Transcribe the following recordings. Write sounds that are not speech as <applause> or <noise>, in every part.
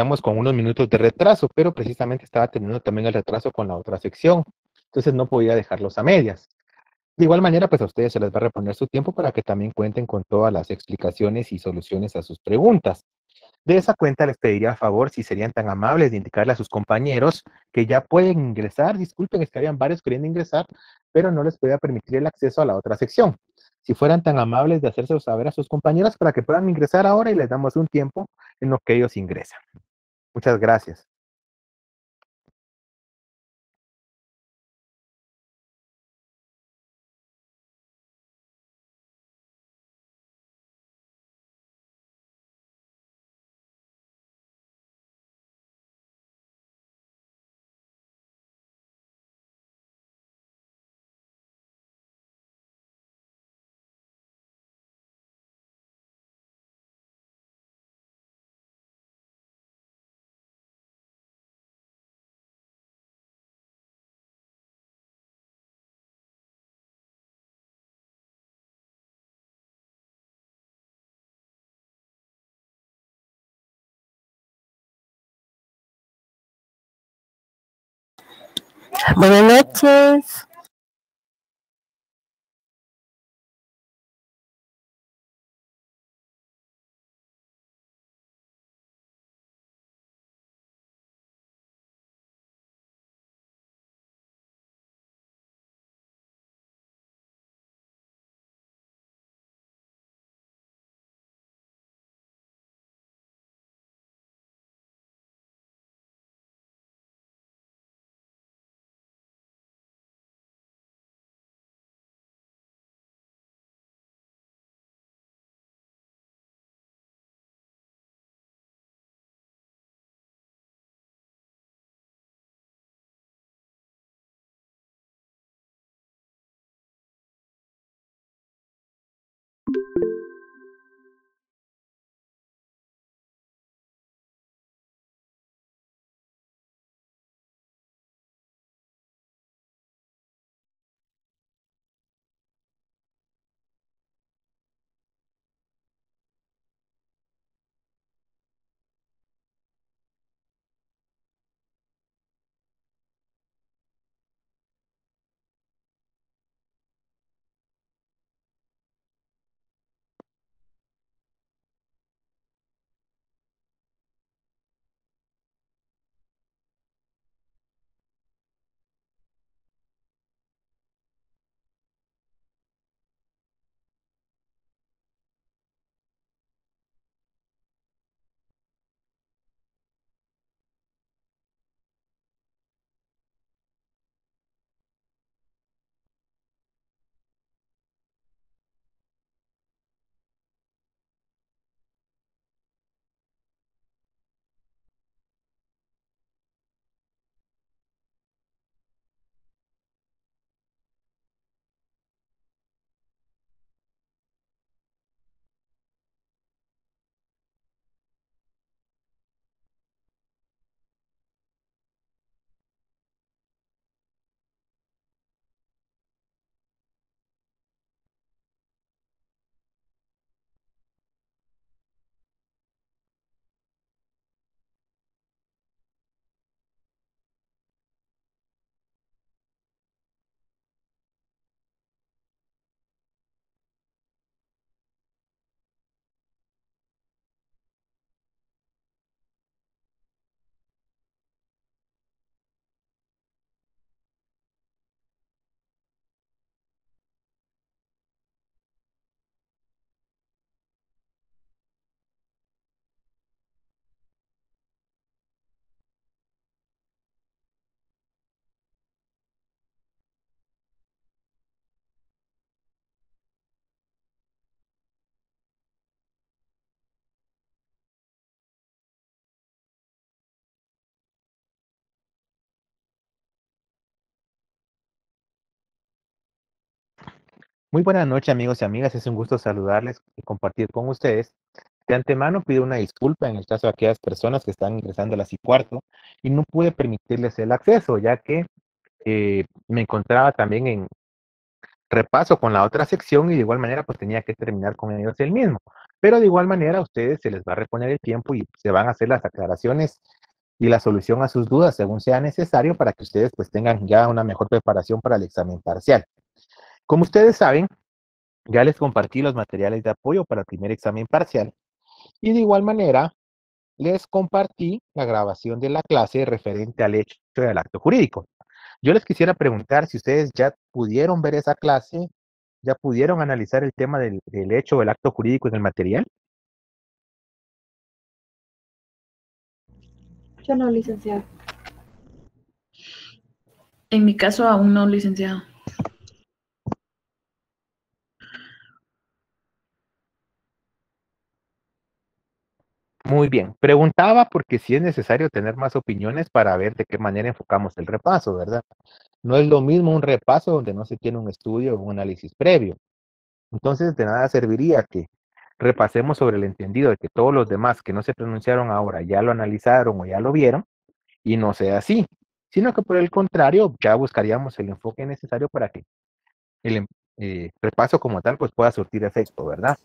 iniciamos con unos minutos de retraso, pero precisamente estaba teniendo también el retraso con la otra sección. Entonces no podía dejarlos a medias. De igual manera, pues a ustedes se les va a reponer su tiempo para que también cuenten con todas las explicaciones y soluciones a sus preguntas. De esa cuenta les pediría a favor si serían tan amables de indicarle a sus compañeros que ya pueden ingresar. Disculpen, es que habían varios queriendo ingresar, pero no les podía permitir el acceso a la otra sección. Si fueran tan amables de hacérselo saber a sus compañeros para que puedan ingresar ahora y les damos un tiempo en lo que ellos ingresan. Muchas gracias. Buenas noches. Muy buenas noches amigos y amigas, es un gusto saludarles y compartir con ustedes. De antemano pido una disculpa en el caso de aquellas personas que están ingresando a las y cuarto y no pude permitirles el acceso, ya que eh, me encontraba también en repaso con la otra sección y de igual manera pues tenía que terminar con ellos el mismo. Pero de igual manera a ustedes se les va a reponer el tiempo y se van a hacer las aclaraciones y la solución a sus dudas según sea necesario para que ustedes pues tengan ya una mejor preparación para el examen parcial. Como ustedes saben, ya les compartí los materiales de apoyo para el primer examen parcial y de igual manera les compartí la grabación de la clase referente al hecho del acto jurídico. Yo les quisiera preguntar si ustedes ya pudieron ver esa clase, ya pudieron analizar el tema del, del hecho del acto jurídico en el material. Yo no, licenciado. En mi caso, aún no, licenciado. Muy bien. Preguntaba porque si es necesario tener más opiniones para ver de qué manera enfocamos el repaso, ¿verdad? No es lo mismo un repaso donde no se tiene un estudio o un análisis previo. Entonces, de nada serviría que repasemos sobre el entendido de que todos los demás que no se pronunciaron ahora ya lo analizaron o ya lo vieron y no sea así, sino que por el contrario ya buscaríamos el enfoque necesario para que el em, eh, repaso como tal pues pueda surtir efecto, ¿verdad?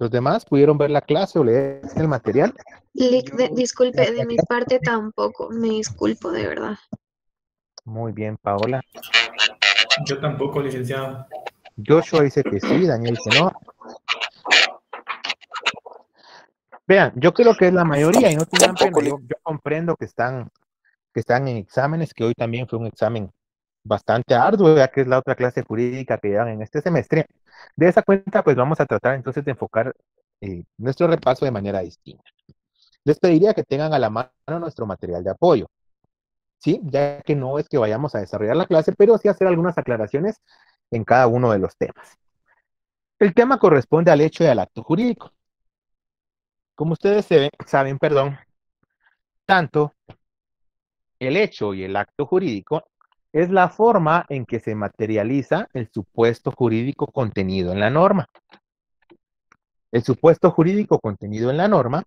¿Los demás pudieron ver la clase o leer el material? disculpe, de mi parte tampoco, me disculpo de verdad. Muy bien, Paola. Yo tampoco, licenciado. Joshua dice que sí, Daniel dice no. Vean, yo creo que es la mayoría y no tengan pena. Yo, yo, comprendo que están, que están en exámenes, que hoy también fue un examen bastante arduo, ya que es la otra clase jurídica que llevan en este semestre. De esa cuenta, pues vamos a tratar entonces de enfocar eh, nuestro repaso de manera distinta. Les pediría que tengan a la mano nuestro material de apoyo. ¿sí? Ya que no es que vayamos a desarrollar la clase, pero sí hacer algunas aclaraciones en cada uno de los temas. El tema corresponde al hecho y al acto jurídico. Como ustedes saben, perdón, tanto el hecho y el acto jurídico es la forma en que se materializa el supuesto jurídico contenido en la norma. El supuesto jurídico contenido en la norma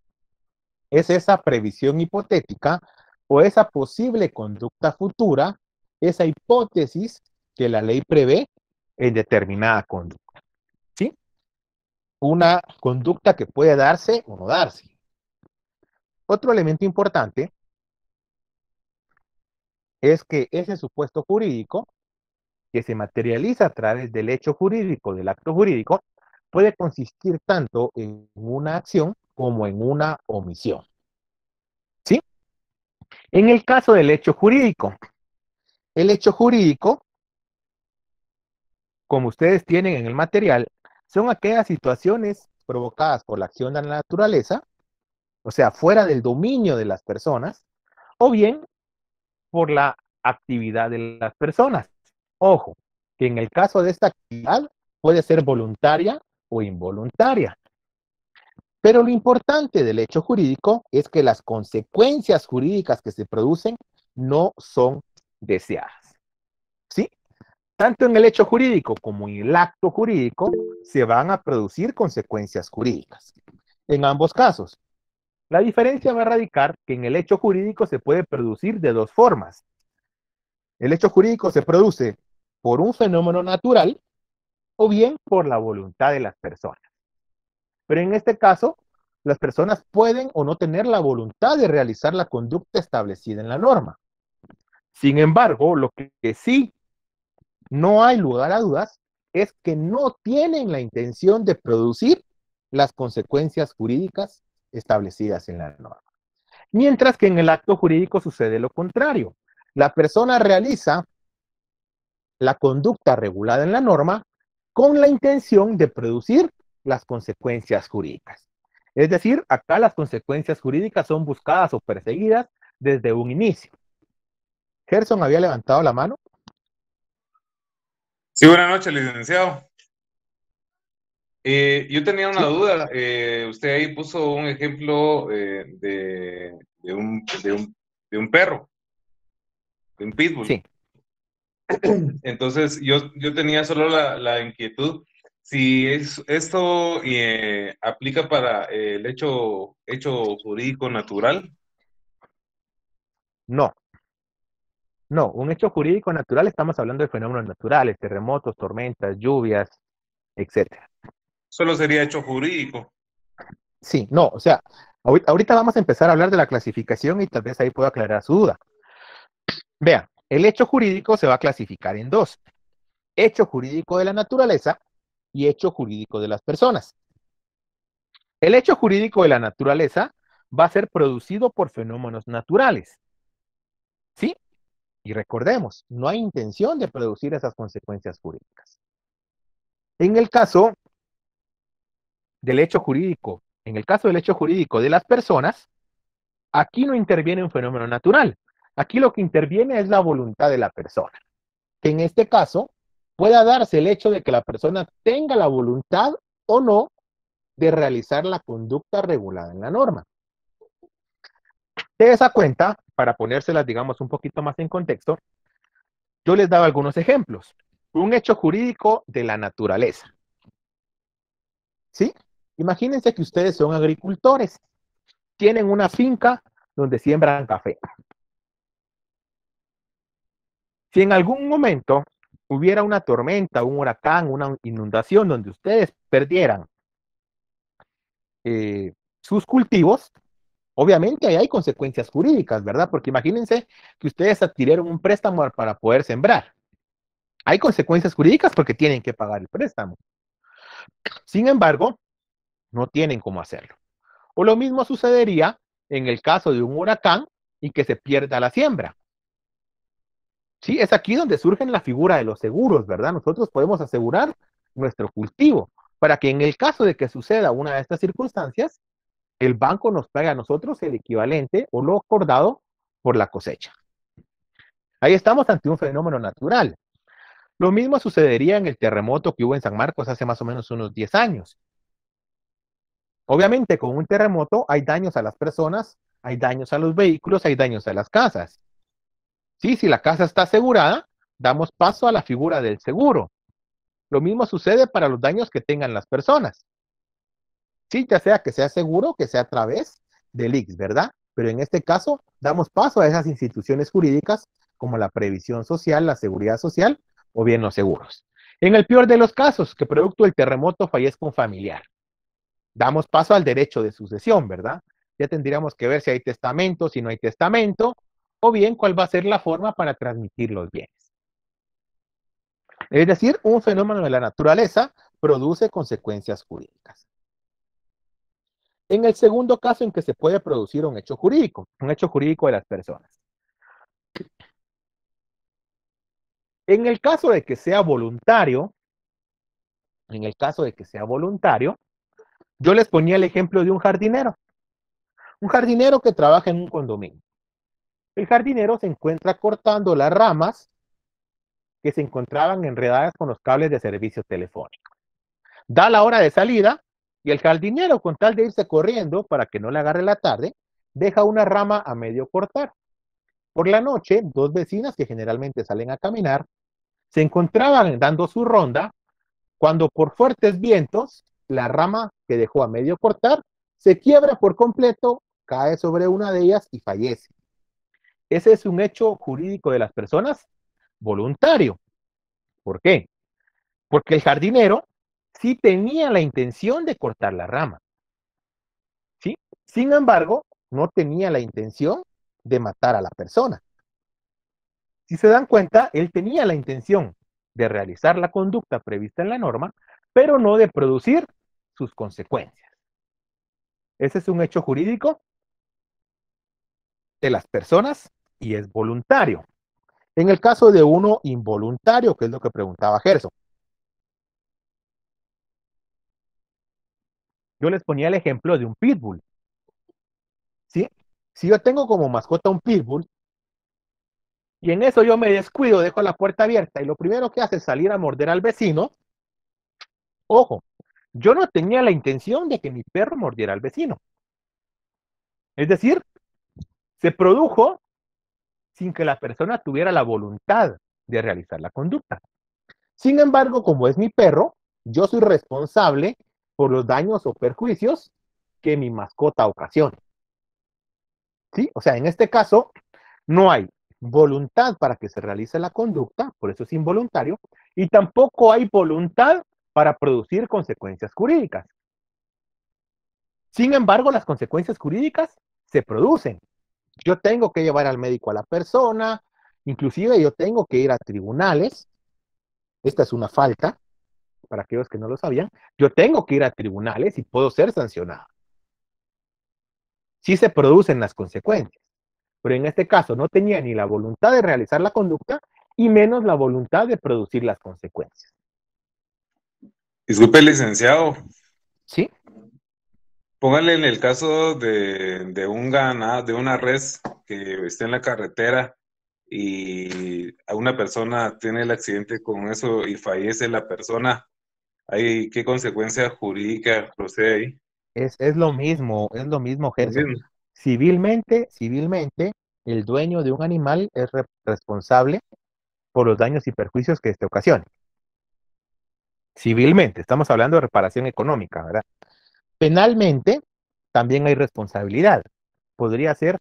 es esa previsión hipotética o esa posible conducta futura, esa hipótesis que la ley prevé en determinada conducta. ¿Sí? Una conducta que puede darse o no darse. Otro elemento importante es que ese supuesto jurídico que se materializa a través del hecho jurídico, del acto jurídico, puede consistir tanto en una acción como en una omisión. En el caso del hecho jurídico, el hecho jurídico, como ustedes tienen en el material, son aquellas situaciones provocadas por la acción de la naturaleza, o sea, fuera del dominio de las personas, o bien por la actividad de las personas. Ojo, que en el caso de esta actividad puede ser voluntaria o involuntaria. Pero lo importante del hecho jurídico es que las consecuencias jurídicas que se producen no son deseadas. ¿Sí? Tanto en el hecho jurídico como en el acto jurídico se van a producir consecuencias jurídicas. En ambos casos. La diferencia va a radicar que en el hecho jurídico se puede producir de dos formas. El hecho jurídico se produce por un fenómeno natural o bien por la voluntad de las personas. Pero en este caso, las personas pueden o no tener la voluntad de realizar la conducta establecida en la norma. Sin embargo, lo que sí no hay lugar a dudas es que no tienen la intención de producir las consecuencias jurídicas establecidas en la norma. Mientras que en el acto jurídico sucede lo contrario. La persona realiza la conducta regulada en la norma con la intención de producir las consecuencias jurídicas. Es decir, acá las consecuencias jurídicas son buscadas o perseguidas desde un inicio. Gerson había levantado la mano. Sí, buenas noches, licenciado. Eh, yo tenía una duda. Eh, usted ahí puso un ejemplo eh, de, un, de, un, perro, de un pitbull. Sí. <clears throat> Entonces, yo, yo tenía solo la, la inquietud si es, esto aplica para el hecho, hecho jurídico natural. No. No, un hecho jurídico natural, estamos hablando de fenómenos naturales, terremotos, tormentas, lluvias, etcétera. Solo sería hecho jurídico. Sí, no, o sea, ahorita vamos a empezar a hablar de la clasificación y tal vez ahí puedo aclarar su duda. Vean, el hecho jurídico se va a clasificar en dos. Hecho jurídico de la naturaleza y hecho jurídico de las personas. El hecho jurídico de la naturaleza va a ser producido por fenómenos naturales. ¿Sí? Y recordemos, no hay intención de producir esas consecuencias jurídicas. En el caso del hecho jurídico, en el caso del hecho jurídico de las personas, aquí no interviene un fenómeno natural. Aquí lo que interviene es la voluntad de la persona. Que en este caso pueda darse el hecho de que la persona tenga la voluntad o no de realizar la conducta regulada en la norma. De esa cuenta, para ponérselas, digamos, un poquito más en contexto, yo les daba algunos ejemplos. Un hecho jurídico de la naturaleza. ¿Sí? Imagínense que ustedes son agricultores. Tienen una finca donde siembran café. Si en algún momento hubiera una tormenta, un huracán, una inundación donde ustedes perdieran eh, sus cultivos, obviamente ahí hay consecuencias jurídicas, ¿verdad? Porque imagínense que ustedes adquirieron un préstamo para poder sembrar. Hay consecuencias jurídicas porque tienen que pagar el préstamo. Sin embargo, no tienen cómo hacerlo. O lo mismo sucedería en el caso de un huracán y que se pierda la siembra. Sí, es aquí donde surge la figura de los seguros, ¿verdad? Nosotros podemos asegurar nuestro cultivo para que en el caso de que suceda una de estas circunstancias, el banco nos pague a nosotros el equivalente o lo acordado por la cosecha. Ahí estamos ante un fenómeno natural. Lo mismo sucedería en el terremoto que hubo en San Marcos hace más o menos unos 10 años. Obviamente, con un terremoto hay daños a las personas, hay daños a los vehículos, hay daños a las casas. Sí, si la casa está asegurada, damos paso a la figura del seguro. Lo mismo sucede para los daños que tengan las personas. Sí, ya sea que sea seguro, que sea a través del IX, ¿verdad? Pero en este caso, damos paso a esas instituciones jurídicas como la previsión social, la seguridad social o bien los seguros. En el peor de los casos, que producto del terremoto fallezca un familiar. Damos paso al derecho de sucesión, ¿verdad? Ya tendríamos que ver si hay testamento, si no hay testamento, o bien cuál va a ser la forma para transmitir los bienes. Es decir, un fenómeno de la naturaleza produce consecuencias jurídicas. En el segundo caso en que se puede producir un hecho jurídico, un hecho jurídico de las personas. En el caso de que sea voluntario, en el caso de que sea voluntario, yo les ponía el ejemplo de un jardinero. Un jardinero que trabaja en un condominio. El jardinero se encuentra cortando las ramas que se encontraban enredadas con los cables de servicio telefónico. Da la hora de salida y el jardinero, con tal de irse corriendo para que no le agarre la tarde, deja una rama a medio cortar. Por la noche, dos vecinas que generalmente salen a caminar se encontraban dando su ronda cuando por fuertes vientos la rama que dejó a medio cortar se quiebra por completo, cae sobre una de ellas y fallece. Ese es un hecho jurídico de las personas voluntario. ¿Por qué? Porque el jardinero sí tenía la intención de cortar la rama. ¿Sí? Sin embargo, no tenía la intención de matar a la persona. Si se dan cuenta, él tenía la intención de realizar la conducta prevista en la norma, pero no de producir sus consecuencias. Ese es un hecho jurídico de las personas y es voluntario. En el caso de uno involuntario, que es lo que preguntaba Gerson, yo les ponía el ejemplo de un pitbull. ¿Sí? Si yo tengo como mascota un pitbull y en eso yo me descuido, dejo la puerta abierta y lo primero que hace es salir a morder al vecino, ojo, yo no tenía la intención de que mi perro mordiera al vecino. Es decir, se produjo sin que la persona tuviera la voluntad de realizar la conducta. Sin embargo, como es mi perro, yo soy responsable por los daños o perjuicios que mi mascota ocasiona. ¿Sí? O sea, en este caso, no hay voluntad para que se realice la conducta, por eso es involuntario, y tampoco hay voluntad para producir consecuencias jurídicas. Sin embargo, las consecuencias jurídicas se producen. Yo tengo que llevar al médico a la persona, inclusive yo tengo que ir a tribunales. Esta es una falta, para aquellos que no lo sabían. Yo tengo que ir a tribunales y puedo ser sancionado. Sí se producen las consecuencias, pero en este caso no tenía ni la voluntad de realizar la conducta y menos la voluntad de producir las consecuencias. Disculpe, licenciado. Sí. Póngale en el caso de, un ganado, de una res que esté en la carretera y a una persona tiene el accidente con eso y fallece la persona, ¿hay qué consecuencia jurídica procede ahí? Es, lo mismo, es lo mismo, Gerson. Civilmente, civilmente, el dueño de un animal es responsable por los daños y perjuicios que este ocasione. Civilmente, estamos hablando de reparación económica, ¿verdad? Penalmente, también hay responsabilidad. Podría ser,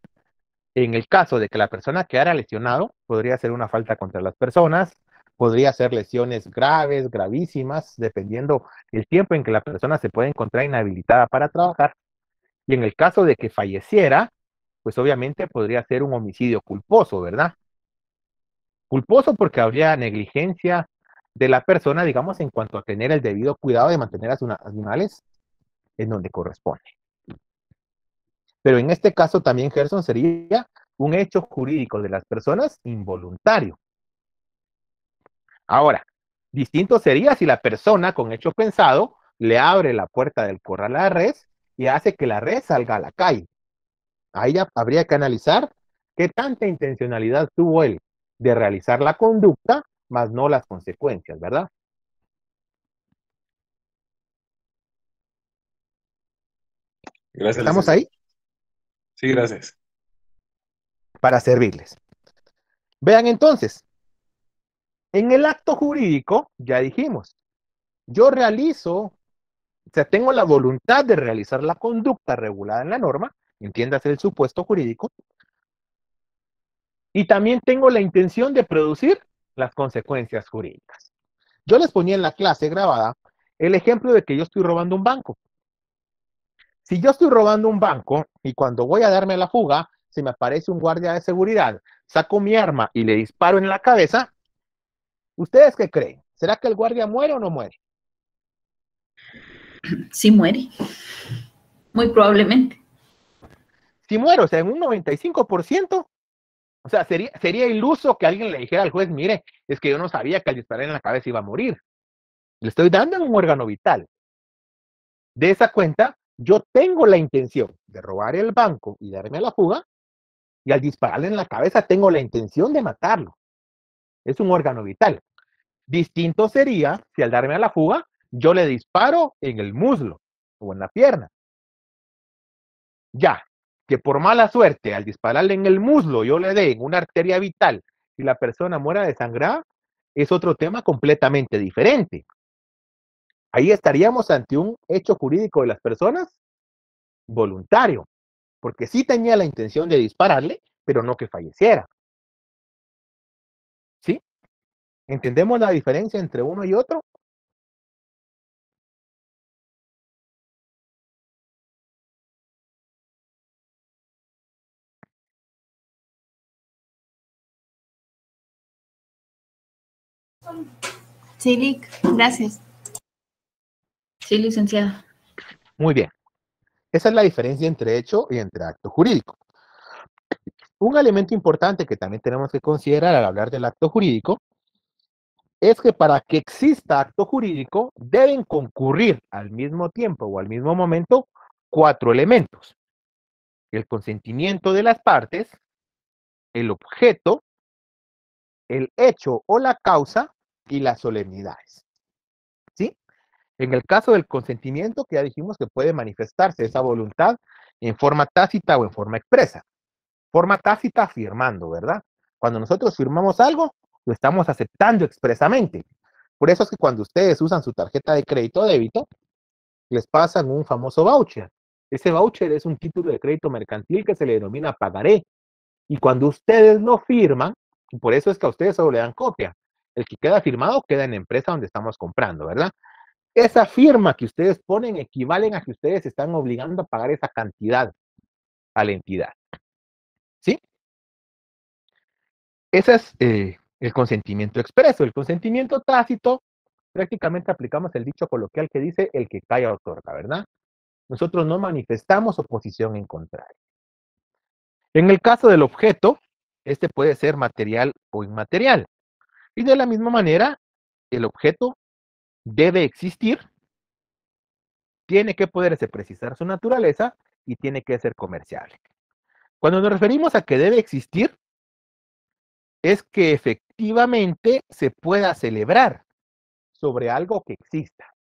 en el caso de que la persona quedara lesionado, podría ser una falta contra las personas, podría ser lesiones graves, gravísimas, dependiendo el tiempo en que la persona se puede encontrar inhabilitada para trabajar. Y en el caso de que falleciera, pues obviamente podría ser un homicidio culposo, ¿verdad? Culposo porque habría negligencia de la persona, digamos, en cuanto a tener el debido cuidado de mantener a sus animales en donde corresponde. Pero en este caso también, Gerson, sería un hecho jurídico de las personas involuntario. Ahora, distinto sería si la persona con hecho pensado le abre la puerta del corral a la res y hace que la res salga a la calle. Ahí ya habría que analizar qué tanta intencionalidad tuvo él de realizar la conducta, más no las consecuencias, ¿verdad? Gracias. ¿Estamos ahí? Sí, gracias. Para servirles. Vean entonces, en el acto jurídico, ya dijimos, yo realizo, o sea, tengo la voluntad de realizar la conducta regulada en la norma, entiéndase el supuesto jurídico, y también tengo la intención de producir las consecuencias jurídicas. Yo les ponía en la clase grabada el ejemplo de que yo estoy robando un banco. Si yo estoy robando un banco y cuando voy a darme la fuga, se me aparece un guardia de seguridad, saco mi arma y le disparo en la cabeza, ¿ustedes qué creen? ¿Será que el guardia muere o no muere? Sí muere. Muy probablemente. Si muere, o sea, en un 95%. O sea, sería, iluso que alguien le dijera al juez, mire, es que yo no sabía que al disparar en la cabeza iba a morir. Le estoy dando un órgano vital. De esa cuenta, yo tengo la intención de robar el banco y darme la fuga, y al dispararle en la cabeza tengo la intención de matarlo. Es un órgano vital. Distinto sería si al darme a la fuga yo le disparo en el muslo o en la pierna. Ya, que por mala suerte al dispararle en el muslo yo le dé en una arteria vital y la persona muera desangrada, es otro tema completamente diferente ahí estaríamos ante un hecho jurídico de las personas voluntario, porque sí tenía la intención de dispararle, pero no que falleciera. ¿Sí? ¿Entendemos la diferencia entre uno y otro? Sí, Lick, gracias. Sí, licenciada. Muy bien. Esa es la diferencia entre hecho y entre acto jurídico. Un elemento importante que también tenemos que considerar al hablar del acto jurídico es que para que exista acto jurídico deben concurrir al mismo tiempo o al mismo momento cuatro elementos. El consentimiento de las partes, el objeto, el hecho o la causa y las solemnidades. En el caso del consentimiento, que ya dijimos que puede manifestarse esa voluntad en forma tácita o en forma expresa. Forma tácita firmando, ¿verdad? Cuando nosotros firmamos algo, lo estamos aceptando expresamente. Por eso es que cuando ustedes usan su tarjeta de crédito o débito, les pasan un famoso voucher. Ese voucher es un título de crédito mercantil que se le denomina pagaré. Y cuando ustedes no firman, por eso es que a ustedes solo le dan copia, el que queda firmado queda en empresa donde estamos comprando, ¿verdad? Esa firma que ustedes ponen equivalen a que ustedes están obligando a pagar esa cantidad a la entidad. ¿Sí? Ese es eh, el consentimiento expreso. El consentimiento tácito, prácticamente aplicamos el dicho coloquial que dice el que calla otorga, ¿verdad? Nosotros no manifestamos oposición en contrario. En el caso del objeto, este puede ser material o inmaterial. Y de la misma manera, el objeto debe existir, tiene que poderse precisar su naturaleza y tiene que ser comerciable. Cuando nos referimos a que debe existir, es que efectivamente se pueda celebrar sobre algo que exista,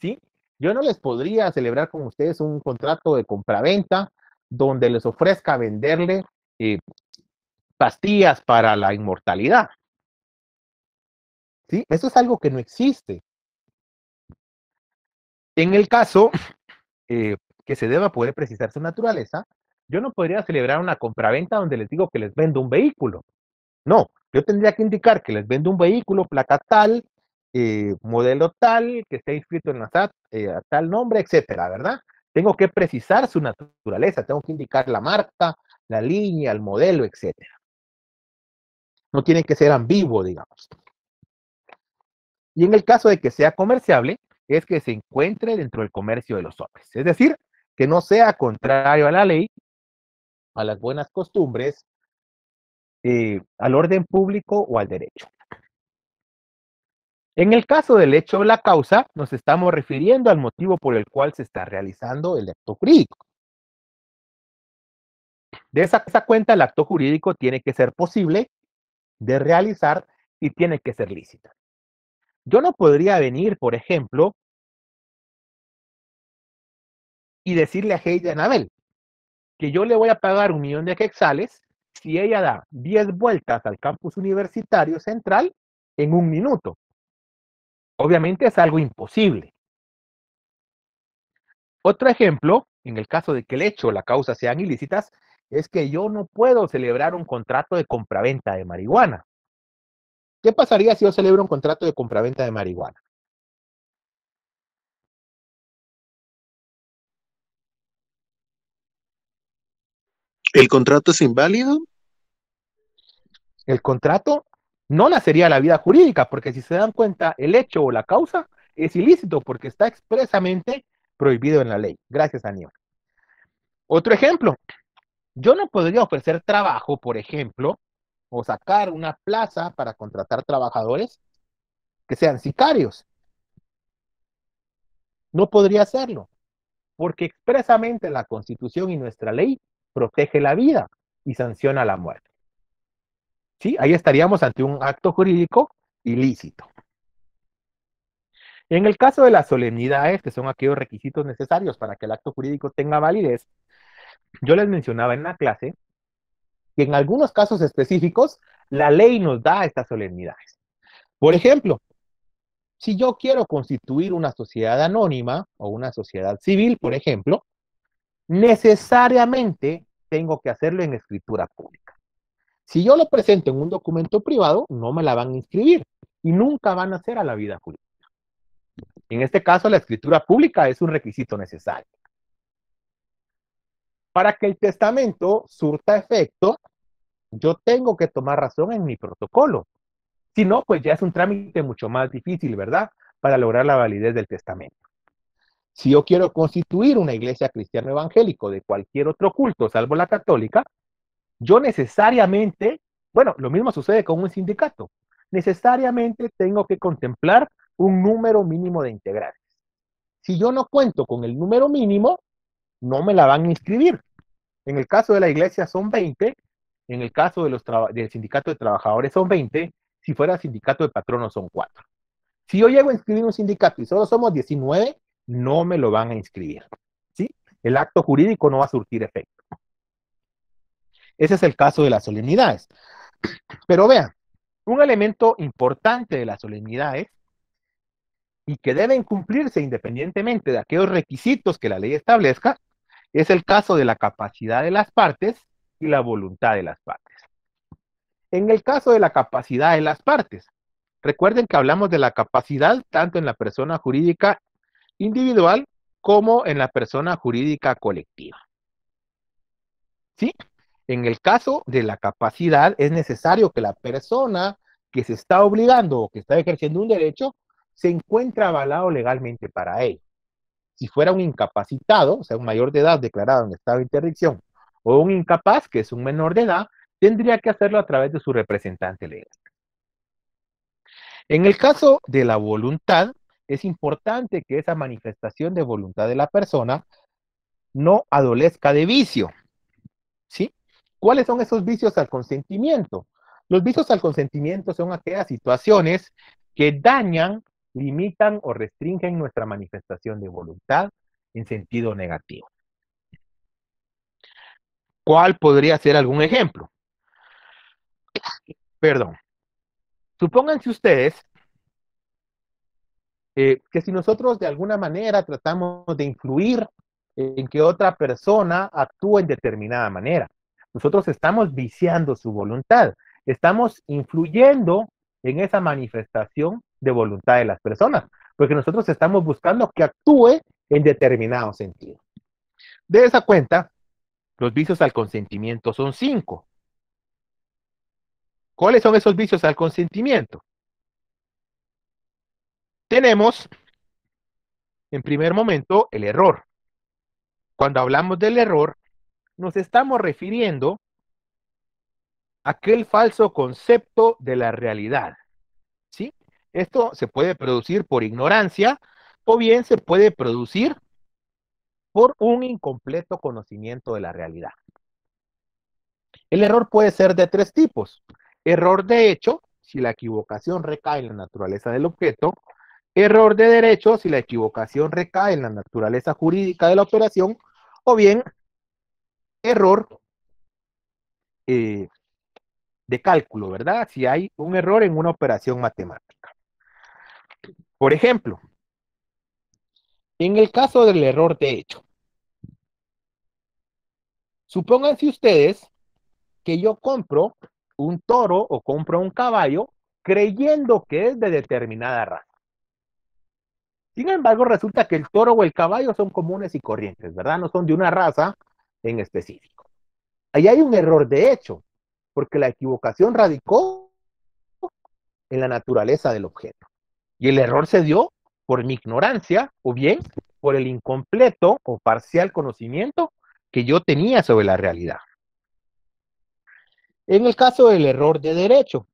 ¿sí? Yo no les podría celebrar con ustedes un contrato de compraventa donde les ofrezca venderle eh, pastillas para la inmortalidad. ¿Sí? Eso es algo que no existe. En el caso eh, que se deba poder precisar su naturaleza, yo no podría celebrar una compraventa donde les digo que les vendo un vehículo. No, yo tendría que indicar que les vendo un vehículo, placa tal, eh, modelo tal, que esté inscrito en la SAT, eh, a tal nombre, etcétera, ¿verdad? Tengo que precisar su naturaleza, tengo que indicar la marca, la línea, el modelo, etcétera. No tiene que ser ambiguo, digamos. Y en el caso de que sea comerciable, es que se encuentre dentro del comercio de los hombres. Es decir, que no sea contrario a la ley, a las buenas costumbres, eh, al orden público o al derecho. En el caso del hecho o la causa, nos estamos refiriendo al motivo por el cual se está realizando el acto jurídico. De esa, esa cuenta, el acto jurídico tiene que ser posible de realizar y tiene que ser lícito. Yo no podría venir, por ejemplo, y decirle a Heidi Anabel que yo le voy a pagar un millón de quexales si ella da 10 vueltas al campus universitario central en un minuto. Obviamente es algo imposible. Otro ejemplo, en el caso de que el hecho o la causa sean ilícitas, es que yo no puedo celebrar un contrato de compraventa de marihuana. ¿Qué pasaría si yo celebro un contrato de compraventa de marihuana? ¿El contrato es inválido? El contrato no nacería la vida jurídica, porque si se dan cuenta, el hecho o la causa es ilícito porque está expresamente prohibido en la ley. Gracias, Aníbal. Otro ejemplo, yo no podría ofrecer trabajo, por ejemplo, o sacar una plaza para contratar trabajadores que sean sicarios. No podría hacerlo, porque expresamente la Constitución y nuestra ley protege la vida y sanciona la muerte. ¿Sí? Ahí estaríamos ante un acto jurídico ilícito. En el caso de las solemnidades, que son aquellos requisitos necesarios para que el acto jurídico tenga validez, yo les mencionaba en la clase que en algunos casos específicos la ley nos da estas solemnidades. Por ejemplo, si yo quiero constituir una sociedad anónima o una sociedad civil, por ejemplo, necesariamente tengo que hacerlo en escritura pública. Si yo lo presento en un documento privado, no me la van a inscribir y nunca van a hacer a la vida jurídica. En este caso, la escritura pública es un requisito necesario. Para que el testamento surta efecto, yo tengo que tomar razón en mi protocolo. Si no, pues ya es un trámite mucho más difícil, ¿verdad? Para lograr la validez del testamento. Si yo quiero constituir una iglesia cristiana evangélico de cualquier otro culto, salvo la católica, yo necesariamente, bueno, lo mismo sucede con un sindicato, necesariamente tengo que contemplar un número mínimo de integrantes. Si yo no cuento con el número mínimo, no me la van a inscribir. En el caso de la iglesia son 20, en el caso de los del sindicato de trabajadores son 20, si fuera sindicato de patronos son 4. Si yo llego a inscribir un sindicato y solo somos 19, no me lo van a inscribir. ¿sí? El acto jurídico no va a surtir efecto. Ese es el caso de las solemnidades. Pero vean, un elemento importante de las solemnidades y que deben cumplirse independientemente de aquellos requisitos que la ley establezca, es el caso de la capacidad de las partes y la voluntad de las partes. En el caso de la capacidad de las partes, recuerden que hablamos de la capacidad tanto en la persona jurídica individual como en la persona jurídica colectiva. ¿Sí? En el caso de la capacidad, es necesario que la persona que se está obligando o que está ejerciendo un derecho se encuentre avalado legalmente para ello. Si fuera un incapacitado, o sea, un mayor de edad declarado en estado de interdicción, o un incapaz, que es un menor de edad, tendría que hacerlo a través de su representante legal. En el caso de la voluntad, es importante que esa manifestación de voluntad de la persona no adolezca de vicio. ¿Sí? ¿Cuáles son esos vicios al consentimiento? Los vicios al consentimiento son aquellas situaciones que dañan, limitan o restringen nuestra manifestación de voluntad en sentido negativo. ¿Cuál podría ser algún ejemplo? Perdón. Supónganse ustedes que si nosotros de alguna manera tratamos de influir en que otra persona actúe en determinada manera, nosotros estamos viciando su voluntad, estamos influyendo en esa manifestación de voluntad de las personas, porque nosotros estamos buscando que actúe en determinado sentido. De esa cuenta, los vicios al consentimiento son cinco. ¿Cuáles son esos vicios al consentimiento? Tenemos, en primer momento, el error. Cuando hablamos del error, nos estamos refiriendo a aquel falso concepto de la realidad. Esto se puede producir por ignorancia o bien se puede producir por un incompleto conocimiento de la realidad. El error puede ser de tres tipos. Error de hecho, si la equivocación recae en la naturaleza del objeto. Error de derecho, si la equivocación recae en la naturaleza jurídica de la operación. O bien, error eh, de cálculo, ¿verdad? Si hay un error en una operación matemática. Por ejemplo, en el caso del error de hecho, Supónganse ustedes que yo compro un toro o compro un caballo creyendo que es de determinada raza. Sin embargo, resulta que el toro o el caballo son comunes y corrientes, ¿verdad? No son de una raza en específico. Ahí hay un error de hecho, porque la equivocación radicó en la naturaleza del objeto. Y el error se dio por mi ignorancia o bien por el incompleto o parcial conocimiento que yo tenía sobre la realidad. En el caso del error de derecho,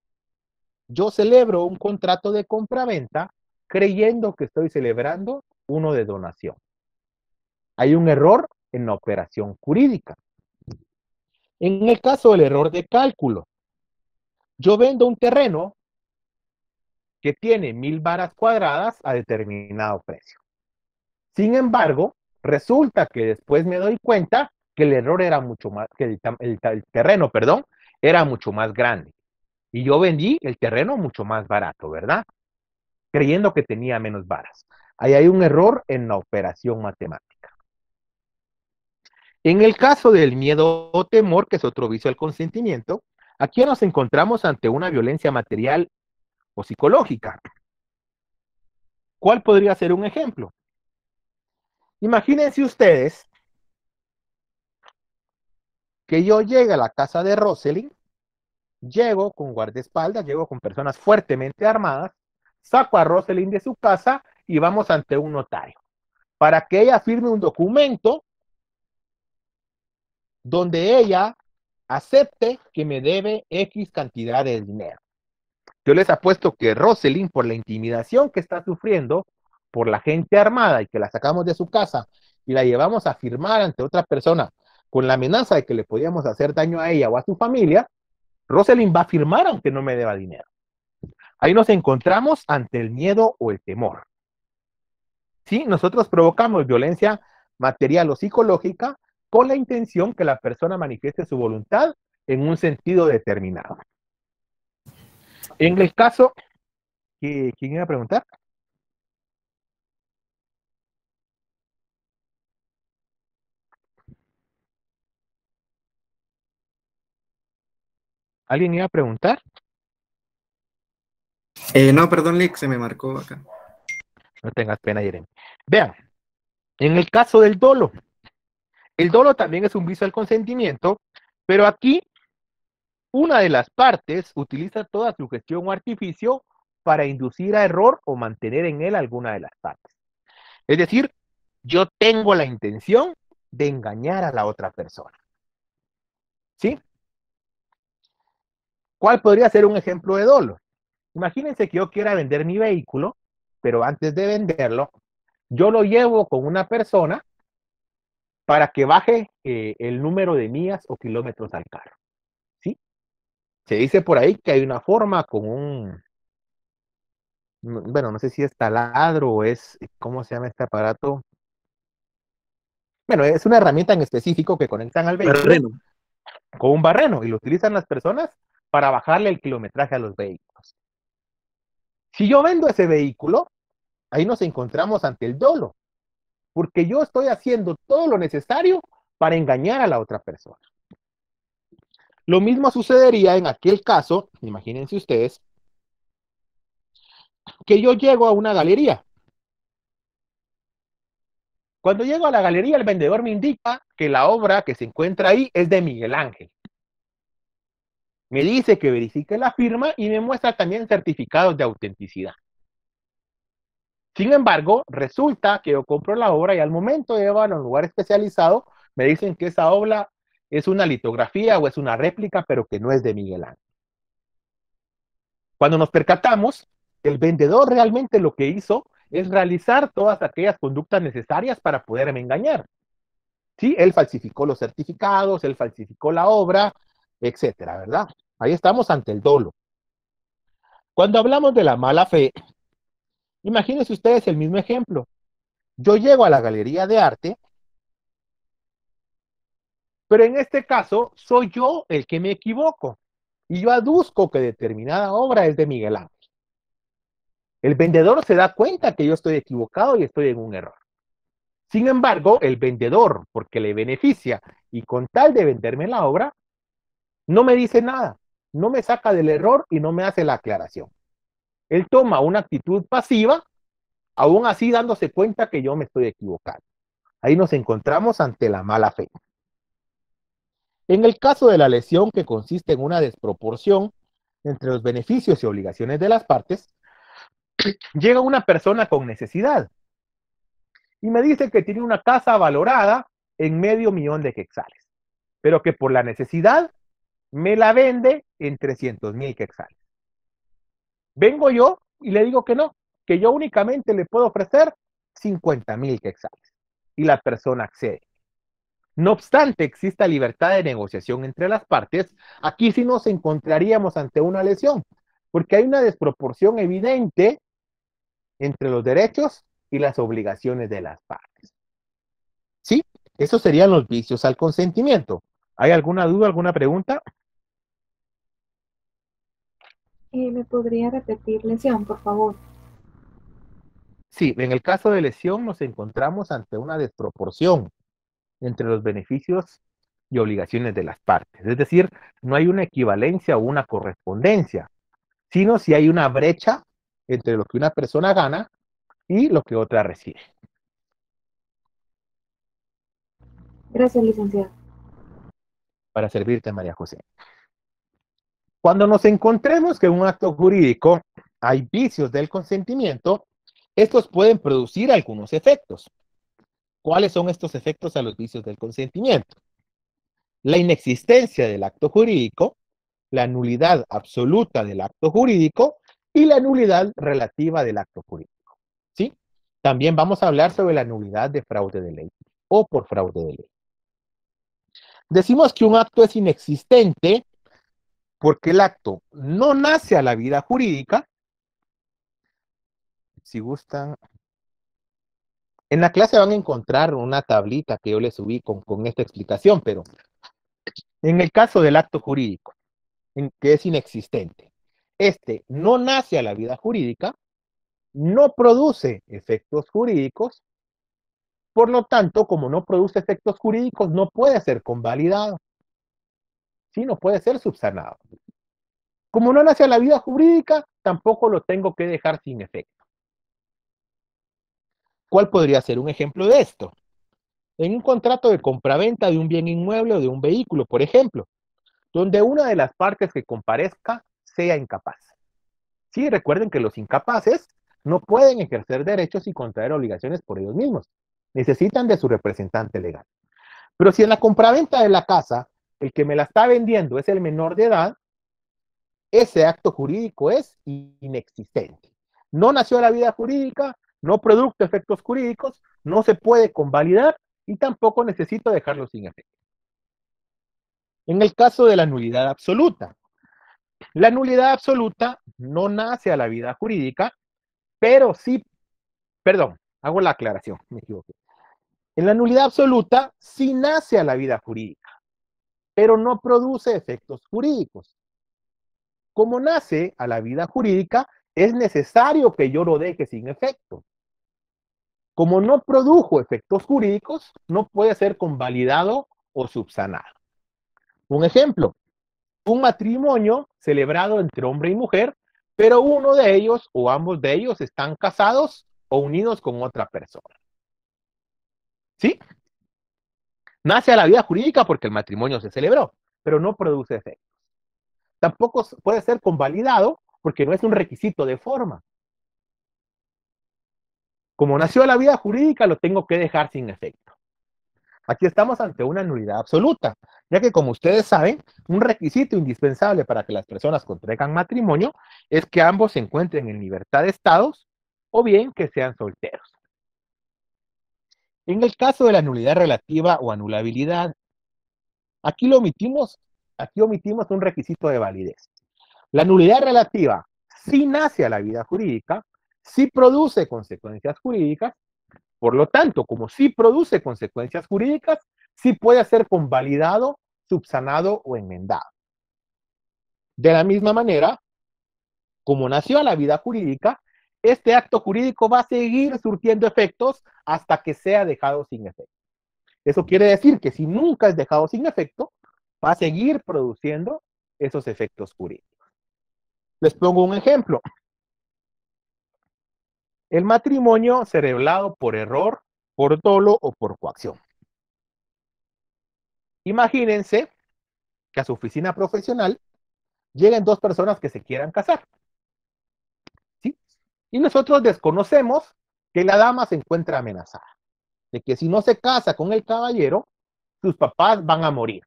yo celebro un contrato de compraventa creyendo que estoy celebrando uno de donación. Hay un error en la operación jurídica. En el caso del error de cálculo, yo vendo un terreno que tiene mil varas cuadradas a determinado precio. Sin embargo, Resulta que después me doy cuenta que el error era mucho más, que el, terreno, perdón, era mucho más grande. Y yo vendí el terreno mucho más barato, ¿verdad? Creyendo que tenía menos varas. Ahí hay un error en la operación matemática. En el caso del miedo o temor, que es otro vicio del consentimiento, aquí nos encontramos ante una violencia material o psicológica. ¿Cuál podría ser un ejemplo? Imagínense ustedes que yo llegue a la casa de Roselyn, llego con guardaespaldas, llego con personas fuertemente armadas, saco a Roselyn de su casa y vamos ante un notario para que ella firme un documento donde ella acepte que me debe X cantidad de dinero. Yo les apuesto que Roselyn, por la intimidación que está sufriendo, por la gente armada y que la sacamos de su casa y la llevamos a firmar ante otra persona con la amenaza de que le podíamos hacer daño a ella o a su familia, Rosalind va a firmar aunque no me deba dinero. Ahí nos encontramos ante el miedo o el temor. Sí, nosotros provocamos violencia material o psicológica con la intención que la persona manifieste su voluntad en un sentido determinado. En el caso, ¿quién iba a preguntar? ¿Alguien iba a preguntar? Eh, no, perdón, Lick, se me marcó acá. No tengas pena, Jeremy. Vean, en el caso del dolo, el dolo también es un vicio al consentimiento, pero aquí una de las partes utiliza toda su gestión o artificio para inducir a error o mantener en él alguna de las partes. Es decir, yo tengo la intención de engañar a la otra persona. ¿Sí? ¿Cuál podría ser un ejemplo de dolo? Imagínense que yo quiera vender mi vehículo, pero antes de venderlo, yo lo llevo con una persona para que baje eh, el número de millas o kilómetros al carro. Se dice por ahí que hay una forma con un, bueno, no sé si es taladro o es, ¿cómo se llama este aparato? Bueno, es una herramienta en específico que conectan al vehículo Barreno. con un barreno y lo utilizan las personas para bajarle el kilometraje a los vehículos. Si yo vendo ese vehículo, ahí nos encontramos ante el dolo, porque yo estoy haciendo todo lo necesario para engañar a la otra persona. Lo mismo sucedería en aquel caso, imagínense ustedes, que yo llego a una galería. Cuando llego a la galería, el vendedor me indica que la obra que se encuentra ahí es de Miguel Ángel. Me dice que verifique la firma y me muestra también certificados de autenticidad. Sin embargo, resulta que yo compro la obra y al momento de llevarla a un lugar especializado, me dicen que esa obra es una litografía o es una réplica, pero que no es de Miguel Ángel. Cuando nos percatamos, el vendedor realmente lo que hizo es realizar todas aquellas conductas necesarias para poderme engañar. Sí, él falsificó los certificados, él falsificó la obra, etcétera, ¿verdad? Ahí estamos ante el dolo. Cuando hablamos de la mala fe, imagínense ustedes el mismo ejemplo. Yo llego a la galería de arte, pero en este caso soy yo el que me equivoco y yo aduzco que determinada obra es de Miguel Ángel. El vendedor se da cuenta que yo estoy equivocado y estoy en un error. Sin embargo, el vendedor, porque le beneficia y con tal de venderme la obra, no me dice nada, no me saca del error y no me hace la aclaración. Él toma una actitud pasiva, aún así dándose cuenta que yo me estoy equivocando. Ahí nos encontramos ante la mala fe. En el caso de la lesión que consiste en una desproporción entre los beneficios y obligaciones de las partes, <clears throat> llega una persona con necesidad y me dice que tiene una casa valorada en medio millón de quetzales, pero que por la necesidad me la vende en 300 mil quetzales. Vengo yo y le digo que no, que yo únicamente le puedo ofrecer 50 mil quetzales y la persona accede. No obstante, exista libertad de negociación entre las partes, aquí sí nos encontraríamos ante una lesión, porque hay una desproporción evidente entre los derechos y las obligaciones de las partes. ¿Sí? Esos serían los vicios al consentimiento. ¿Hay alguna duda, alguna pregunta? Eh, ¿Me podría repetir lesión, por favor? Sí, en el caso de lesión nos encontramos ante una desproporción entre los beneficios y obligaciones de las partes. Es decir, no hay una equivalencia o una correspondencia, sino si hay una brecha entre lo que una persona gana y lo que otra recibe. Gracias, licenciado. Para servirte, María José. Cuando nos encontremos que en un acto jurídico hay vicios del consentimiento, estos pueden producir algunos efectos. ¿Cuáles son estos efectos a los vicios del consentimiento? La inexistencia del acto jurídico, la nulidad absoluta del acto jurídico y la nulidad relativa del acto jurídico. ¿Sí? También vamos a hablar sobre la nulidad de fraude de ley o por fraude de ley. Decimos que un acto es inexistente porque el acto no nace a la vida jurídica. Si gustan, en la clase van a encontrar una tablita que yo les subí con, esta explicación, pero en el caso del acto jurídico, en que es inexistente, este no nace a la vida jurídica, no produce efectos jurídicos, por lo tanto, como no produce efectos jurídicos, no puede ser convalidado. Sí, no puede ser subsanado. Como no nace a la vida jurídica, tampoco lo tengo que dejar sin efecto. ¿Cuál podría ser un ejemplo de esto? En un contrato de compraventa de un bien inmueble o de un vehículo, por ejemplo, donde una de las partes que comparezca sea incapaz. Sí, recuerden que los incapaces no pueden ejercer derechos y contraer obligaciones por ellos mismos. Necesitan de su representante legal. Pero si en la compraventa de la casa el que me la está vendiendo es el menor de edad, ese acto jurídico es inexistente. No nació la vida jurídica, no produjo efectos jurídicos, no se puede convalidar y tampoco necesito dejarlo sin efecto. En el caso de la nulidad absoluta, la nulidad absoluta no nace a la vida jurídica, pero sí, perdón, hago la aclaración, me equivoqué. En la nulidad absoluta sí nace a la vida jurídica, pero no produce efectos jurídicos. Como nace a la vida jurídica, es necesario que yo lo deje sin efecto. Como no produjo efectos jurídicos, no puede ser convalidado o subsanado. Un ejemplo, un matrimonio celebrado entre hombre y mujer, pero uno de ellos o ambos de ellos están casados o unidos con otra persona. ¿Sí? Nace a la vida jurídica porque el matrimonio se celebró, pero no produce efectos. Tampoco puede ser convalidado porque no es un requisito de forma. Como nació la vida jurídica, lo tengo que dejar sin efecto. Aquí estamos ante una nulidad absoluta, ya que como ustedes saben, un requisito indispensable para que las personas contraigan matrimonio es que ambos se encuentren en libertad de estados o bien que sean solteros. En el caso de la nulidad relativa o anulabilidad, aquí lo omitimos, aquí omitimos un requisito de validez. La nulidad relativa sí nace a la vida jurídica, sí produce consecuencias jurídicas por lo tanto, como sí produce consecuencias jurídicas, sí puede ser convalidado, subsanado o enmendado. De la misma manera, como nació la vida jurídica, este acto jurídico va a seguir surtiendo efectos hasta que sea dejado sin efecto. Eso quiere decir que si nunca es dejado sin efecto, va a seguir produciendo esos efectos jurídicos. Les pongo un ejemplo. El matrimonio celebrado por error, por dolo o por coacción. Imagínense que a su oficina profesional lleguen dos personas que se quieran casar. ¿Sí? Y nosotros desconocemos que la dama se encuentra amenazada. De que si no se casa con el caballero, sus papás van a morir.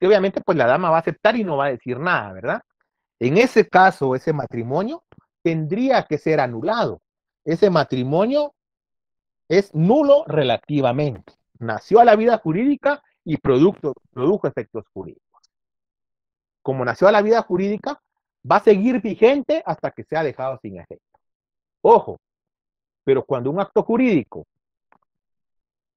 Y obviamente, pues la dama va a aceptar y no va a decir nada, ¿verdad? En ese caso, ese matrimonio tendría que ser anulado. Ese matrimonio es nulo relativamente. Nació a la vida jurídica y produjo efectos jurídicos. Como nació a la vida jurídica, va a seguir vigente hasta que sea dejado sin efecto. Ojo, pero cuando un acto jurídico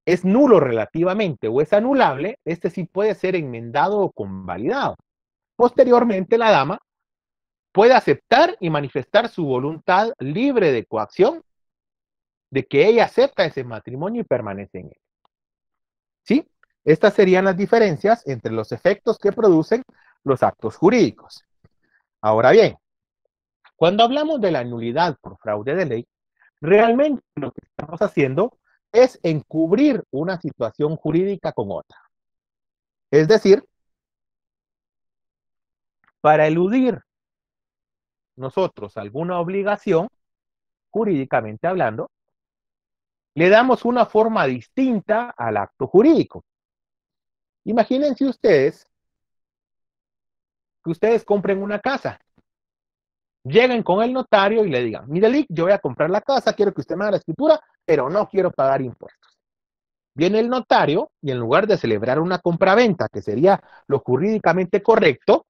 es nulo relativamente o es anulable, este sí puede ser enmendado o convalidado. Posteriormente, la dama puede aceptar y manifestar su voluntad libre de coacción de que ella acepta ese matrimonio y permanece en él. ¿Sí? Estas serían las diferencias entre los efectos que producen los actos jurídicos. Ahora bien, cuando hablamos de la nulidad por fraude de ley, realmente lo que estamos haciendo es encubrir una situación jurídica con otra. Es decir, para eludir nosotros alguna obligación, jurídicamente hablando, le damos una forma distinta al acto jurídico. Imagínense ustedes que ustedes compren una casa. Lleguen con el notario y le digan, mire, yo voy a comprar la casa, quiero que usted me haga la escritura, pero no quiero pagar impuestos. Viene el notario y en lugar de celebrar una compraventa, que sería lo jurídicamente correcto,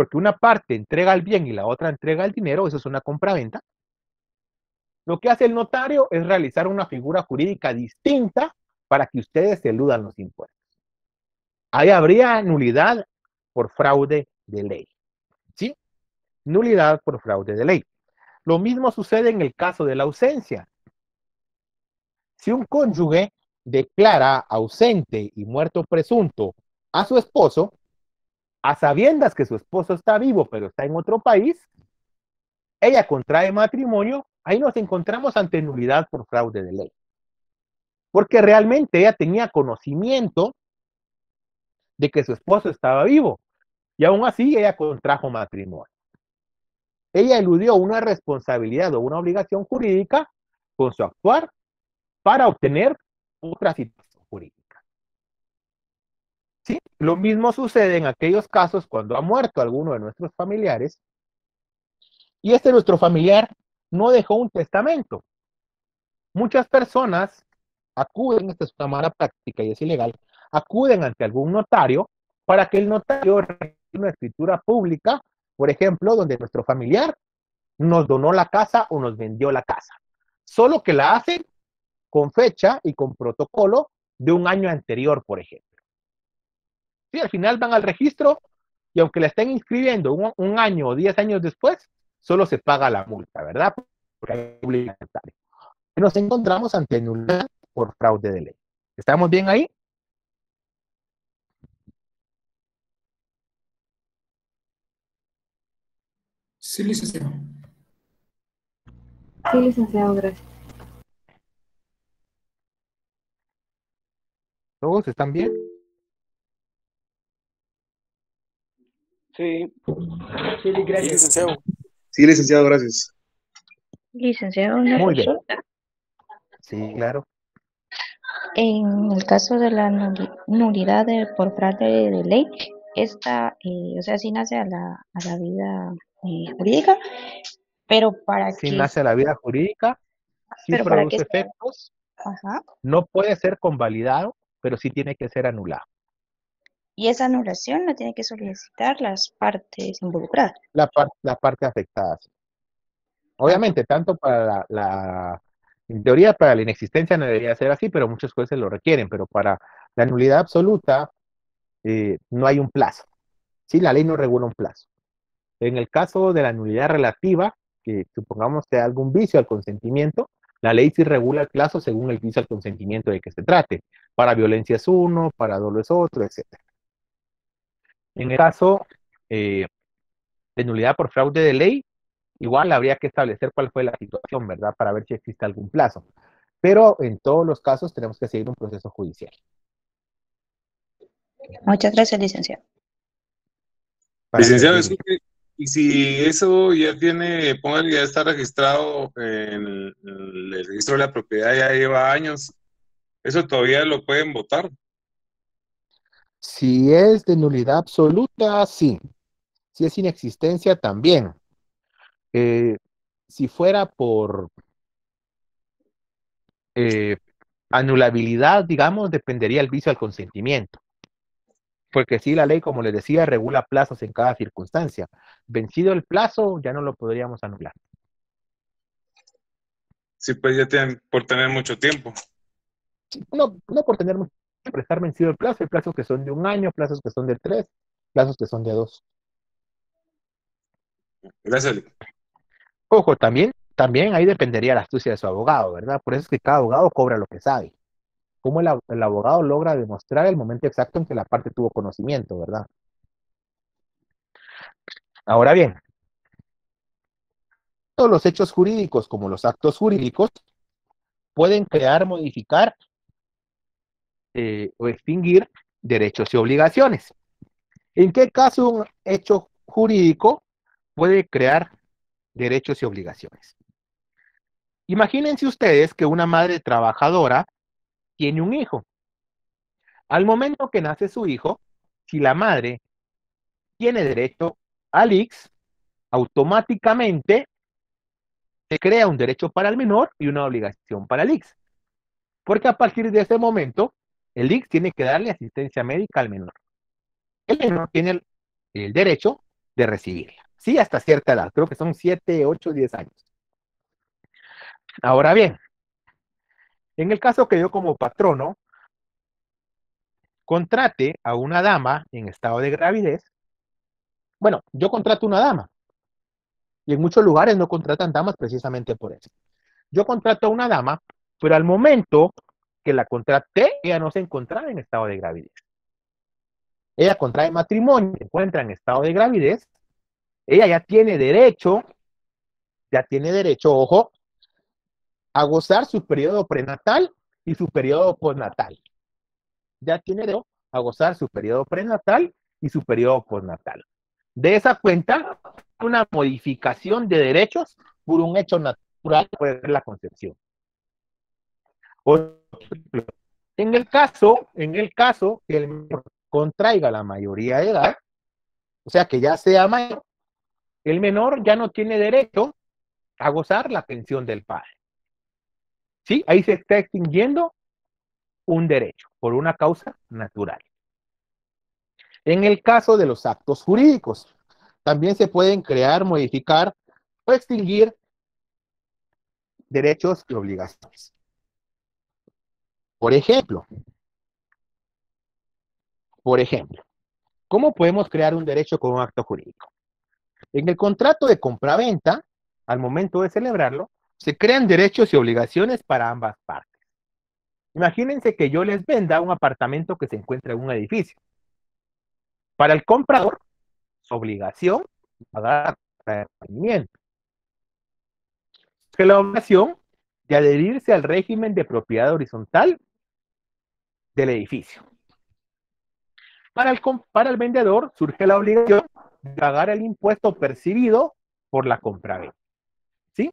porque una parte entrega el bien y la otra entrega el dinero, eso es una compraventa. Lo que hace el notario es realizar una figura jurídica distinta para que ustedes eludan los impuestos. Ahí habría nulidad por fraude de ley. ¿Sí? Nulidad por fraude de ley. Lo mismo sucede en el caso de la ausencia. Si un cónyuge declara ausente y muerto presunto a su esposo, a sabiendas que su esposo está vivo, pero está en otro país, ella contrae matrimonio, ahí nos encontramos ante nulidad por fraude de ley. Porque realmente ella tenía conocimiento de que su esposo estaba vivo. Y aún así ella contrajo matrimonio. Ella eludió una responsabilidad o una obligación jurídica con su actuar para obtener otra situación jurídica. Lo mismo sucede en aquellos casos cuando ha muerto alguno de nuestros familiares y este nuestro familiar no dejó un testamento. Muchas personas acuden, esta es una mala práctica y es ilegal, acuden ante algún notario para que el notario una escritura pública, por ejemplo, donde nuestro familiar nos donó la casa o nos vendió la casa. Solo que la hacen con fecha y con protocolo de un año anterior, por ejemplo. Sí, al final van al registro y aunque la estén inscribiendo un, año o diez años después, solo se paga la multa, ¿verdad? Porque hay obligatorio. Nos encontramos ante nulidad por fraude de ley. ¿Estamos bien ahí? Sí, licenciado. Sí, licenciado, gracias. ¿Todos están bien? Sí. Sí, gracias. licenciado. Sí, licenciado, gracias. Licenciado, una Muy bien. Sí, claro. En el caso de la nuli- nulidad de, por fraude de ley, esta, eh, o sea, sí nace a la, a la vida eh, jurídica, pero para Si que, nace la vida jurídica, sí pero para que produce efectos, ajá, no puede ser convalidado, pero sí tiene que ser anulado. Y esa anulación la tiene que solicitar las partes involucradas. La, par- la parte afectada. sí. Obviamente, tanto para la, en teoría, para la inexistencia no debería ser así, pero muchos jueces lo requieren, pero para la nulidad absoluta eh, no hay un plazo. Sí, la ley no regula un plazo. En el caso de la nulidad relativa, que supongamos que hay algún vicio al consentimiento, la ley sí regula el plazo según el vicio al consentimiento de que se trate. Para violencia es uno, para dolo es otro, etc. En el caso eh, de nulidad por fraude de ley, igual habría que establecer cuál fue la situación, ¿verdad? Para ver si existe algún plazo. Pero en todos los casos tenemos que seguir un proceso judicial. Muchas gracias, licenciado. para Licenciado, disculpe, y si eso ya tiene, póngale, ya está registrado en el, en el registro de la propiedad, ya lleva años, ¿eso todavía lo pueden votar? Si es de nulidad absoluta, sí. Si es inexistencia, también. Eh, si fuera por eh, anulabilidad, digamos, dependería el vicio al consentimiento. Porque si la ley, como les decía, regula plazos en cada circunstancia. Vencido el plazo, ya no lo podríamos anular. Sí, pues ya tienen por tener mucho tiempo. No, no por tener mucho tiempo, por estar vencido el plazo. Hay plazos que son de un año, plazos que son de tres, plazos que son de dos. Gracias. Ojo, también, también ahí dependería la astucia de su abogado, ¿verdad? Por eso es que cada abogado cobra lo que sabe. Cómo el, el abogado logra demostrar el momento exacto en que la parte tuvo conocimiento, ¿verdad? Ahora bien, todos los hechos jurídicos como los actos jurídicos pueden crear, modificar eh, o extinguir derechos y obligaciones. ¿En qué caso un hecho jurídico puede crear derechos y obligaciones? Imagínense ustedes que una madre trabajadora tiene un hijo. Al momento que nace su hijo, si la madre tiene derecho al IX, automáticamente se crea un derecho para el menor y una obligación para el IX. Porque a partir de ese momento, el IX tiene que darle asistencia médica al menor. El menor tiene el, el derecho de recibirla. Sí, hasta cierta edad. Creo que son 7, 8, 10 años. Ahora bien, en el caso que yo como patrono contrate a una dama en estado de gravidez, bueno, yo contrato una dama. Y en muchos lugares no contratan damas precisamente por eso. Yo contrato a una dama, pero al momento que la contraté, ella no se encontraba en estado de gravidez. ella contrae matrimonio, se encuentra en estado de gravidez, ella ya tiene derecho, ya tiene derecho, ojo, a gozar su periodo prenatal y su periodo postnatal. Ya tiene derecho a gozar su periodo prenatal y su periodo postnatal. De esa cuenta, una modificación de derechos por un hecho natural puede ser la concepción. En el caso, en el caso que el menor contraiga la mayoría de edad, o sea que ya sea mayor, el menor ya no tiene derecho a gozar la pensión del padre. ¿Sí? Ahí se está extinguiendo un derecho por una causa natural. En el caso de los actos jurídicos, también se pueden crear, modificar o extinguir derechos y obligaciones. Por ejemplo, por ejemplo, ¿cómo podemos crear un derecho con un acto jurídico? En el contrato de compraventa, al momento de celebrarlo, se crean derechos y obligaciones para ambas partes. Imagínense que yo les venda un apartamento que se encuentra en un edificio. Para el comprador, su obligación pagar mantenimiento. Que la obligación de adherirse al régimen de propiedad horizontal del edificio. Para el, para el vendedor surge la obligación de pagar el impuesto percibido por la compra ¿Sí?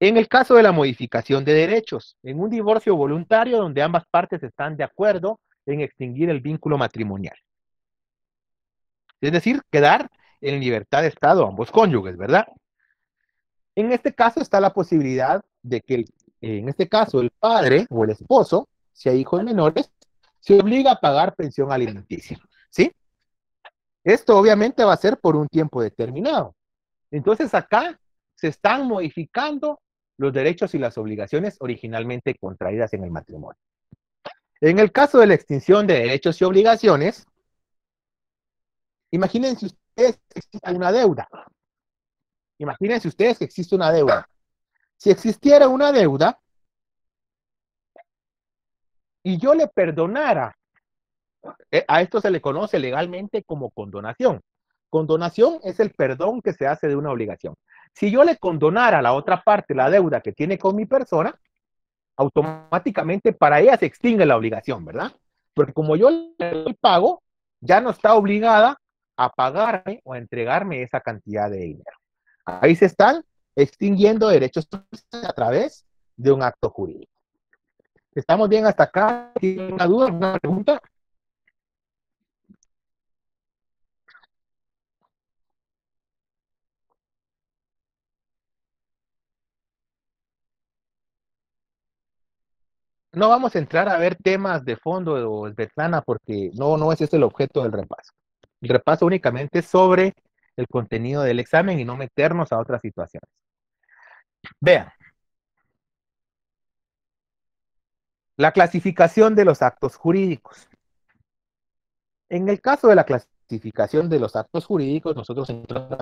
En el caso de la modificación de derechos, en un divorcio voluntario donde ambas partes están de acuerdo en extinguir el vínculo matrimonial. Es decir, quedar en libertad de estado ambos cónyuges, ¿verdad? En este caso está la posibilidad de que, en este caso, el padre o el esposo, si hay hijos menores, se obliga a pagar pensión alimenticia, ¿sí? Esto obviamente va a ser por un tiempo determinado. Entonces acá se están modificando los derechos y las obligaciones originalmente contraídas en el matrimonio. En el caso de la extinción de derechos y obligaciones, imagínense ustedes que existe una deuda. Imagínense ustedes que existe una deuda. Si existiera una deuda y yo le perdonara, eh, a esto se le conoce legalmente como condonación. Condonación es el perdón que se hace de una obligación. Si yo le condonara a la otra parte la deuda que tiene con mi persona, automáticamente para ella se extingue la obligación, ¿verdad? Porque como yo le pago, ya no está obligada a pagarme o a entregarme esa cantidad de dinero. Ahí se están extinguiendo derechos a través de un acto jurídico. ¿Estamos bien hasta acá? ¿Tiene una duda, una pregunta? No vamos a entrar a ver temas de fondo o Svetlana porque no, no ese es el objeto del repaso. El repaso únicamente sobre el contenido del examen y no meternos a otras situaciones. Vean. La clasificación de los actos jurídicos. En el caso de la clasificación de los actos jurídicos, nosotros encontramos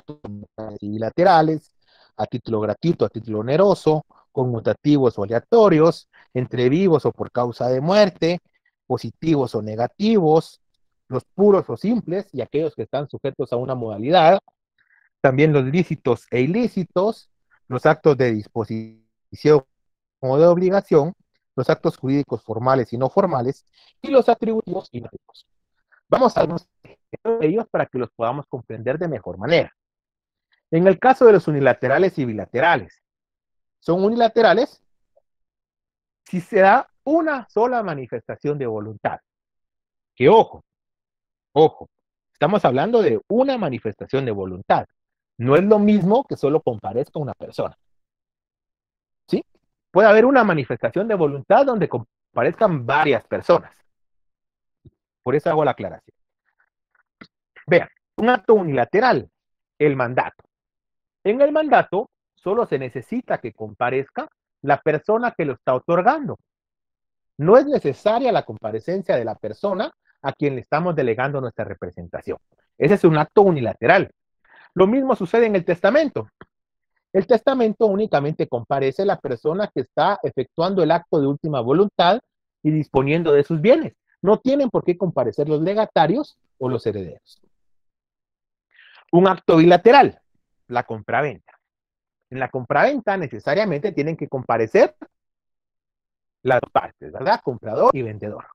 bilaterales, a título gratuito, a título oneroso, conmutativos o aleatorios, entre vivos o por causa de muerte, positivos o negativos, los puros o simples y aquellos que están sujetos a una modalidad, también los lícitos e ilícitos, los actos de disposición o de obligación, los actos jurídicos formales y no formales, y los atributivos y. Vamos a ver ellos para que los podamos comprender de mejor manera. En el caso de los unilaterales y bilaterales, son unilaterales si se da una sola manifestación de voluntad. Que ojo, ojo, estamos hablando de una manifestación de voluntad. No es lo mismo que solo comparezca una persona. ¿Sí? Puede haber una manifestación de voluntad donde comparezcan varias personas. Por eso hago la aclaración. Vean, un acto unilateral, el mandato. En el mandato solo se necesita que comparezca la persona que lo está otorgando. No es necesaria la comparecencia de la persona a quien le estamos delegando nuestra representación. Ese es un acto unilateral. Lo mismo sucede en el testamento. El testamento únicamente comparece la persona que está efectuando el acto de última voluntad y disponiendo de sus bienes, no tienen por qué comparecer los legatarios o los herederos. Un acto bilateral, la compraventa. En la compraventa necesariamente tienen que comparecer las dos partes, ¿verdad? Comprador y vendedor.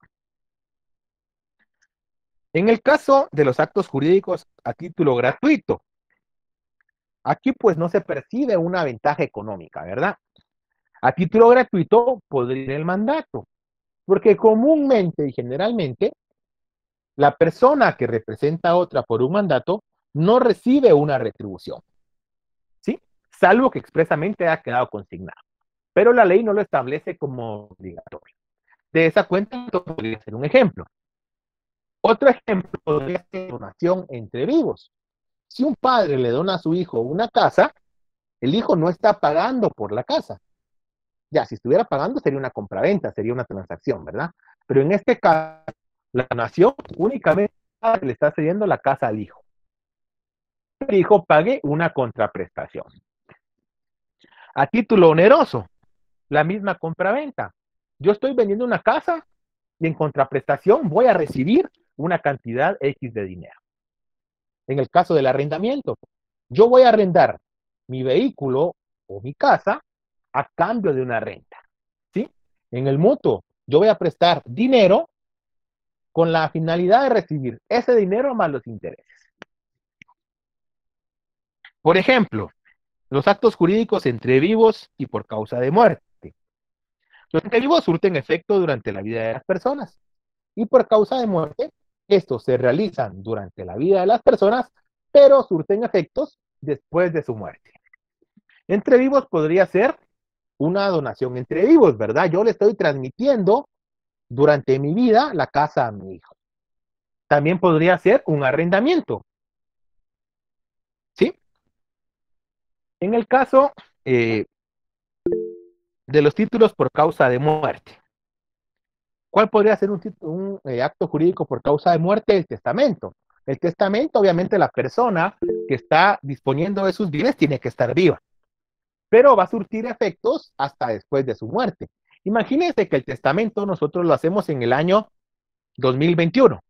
En el caso de los actos jurídicos a título gratuito, aquí pues no se percibe una ventaja económica, ¿verdad? A título gratuito podría ir el mandato, porque comúnmente y generalmente la persona que representa a otra por un mandato no recibe una retribución, ¿sí? Salvo que expresamente haya quedado consignado. Pero la ley no lo establece como obligatorio. De esa cuenta, esto podría ser un ejemplo. Otro ejemplo podría ser donación entre vivos. Si un padre le dona a su hijo una casa, el hijo no está pagando por la casa. Ya, si estuviera pagando sería una compraventa, sería una transacción, ¿verdad? Pero en este caso, la donación únicamente le está cediendo la casa al hijo. El hijo pague una contraprestación. A título oneroso, la misma compraventa. Yo estoy vendiendo una casa y en contraprestación voy a recibir una cantidad X de dinero. En el caso del arrendamiento, yo voy a arrendar mi vehículo o mi casa a cambio de una renta. ¿Sí? En el mutuo, yo voy a prestar dinero con la finalidad de recibir ese dinero más los intereses. Por ejemplo, los actos jurídicos entre vivos y por causa de muerte. Los entre vivos surten efecto durante la vida de las personas y por causa de muerte, estos se realizan durante la vida de las personas, pero surten efectos después de su muerte. Entre vivos podría ser una donación entre vivos, ¿verdad? Yo le estoy transmitiendo durante mi vida la casa a mi hijo. También podría ser un arrendamiento. ¿Sí? En el caso eh, de los títulos por causa de muerte. ¿Cuál podría ser un, eh, acto jurídico por causa de muerte? El testamento. El testamento, obviamente, la persona que está disponiendo de sus bienes tiene que estar viva, pero va a surtir efectos hasta después de su muerte. Imagínense que el testamento nosotros lo hacemos en el año 2021,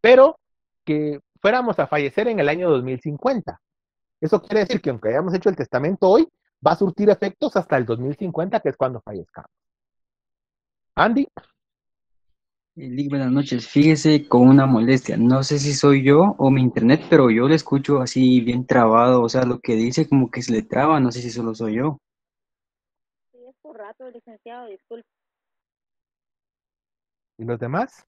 pero que fuéramos a fallecer en el año 2050. Eso quiere decir que aunque hayamos hecho el testamento hoy, va a surtir efectos hasta el 2050, que es cuando fallezcamos. Andy. Lick, buenas noches. Fíjese con una molestia. No sé si soy yo o mi internet, pero yo le escucho así bien trabado. O sea, lo que dice como que se le traba. No sé si solo soy yo. Sí, es por rato, licenciado, disculpe. ¿Y los demás?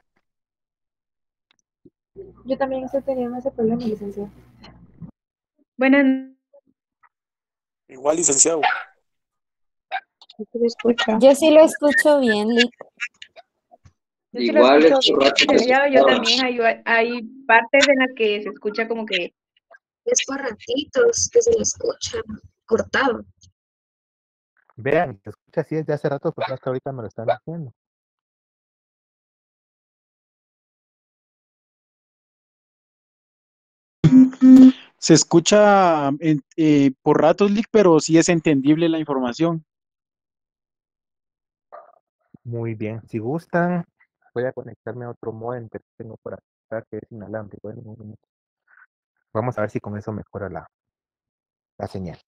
Yo también estoy teniendo ese problema, licenciado. Buenas Igual, licenciado. Yo sí lo escucho bien, Lick. Yo lo Igual es yo traba. también hay, hay partes en las que se escucha como que Es por ratitos que se le escucha cortado. Vean, se escucha así desde hace rato, pero hasta ahorita me lo están diciendo. Se escucha en- eh, por ratos, Lick, pero sí es entendible la información. Muy bien, si gustan, voy a conectarme a otro modem que tengo por acá, que es inalámbrico. minuto. Vamos a ver si con eso mejora la, la señal.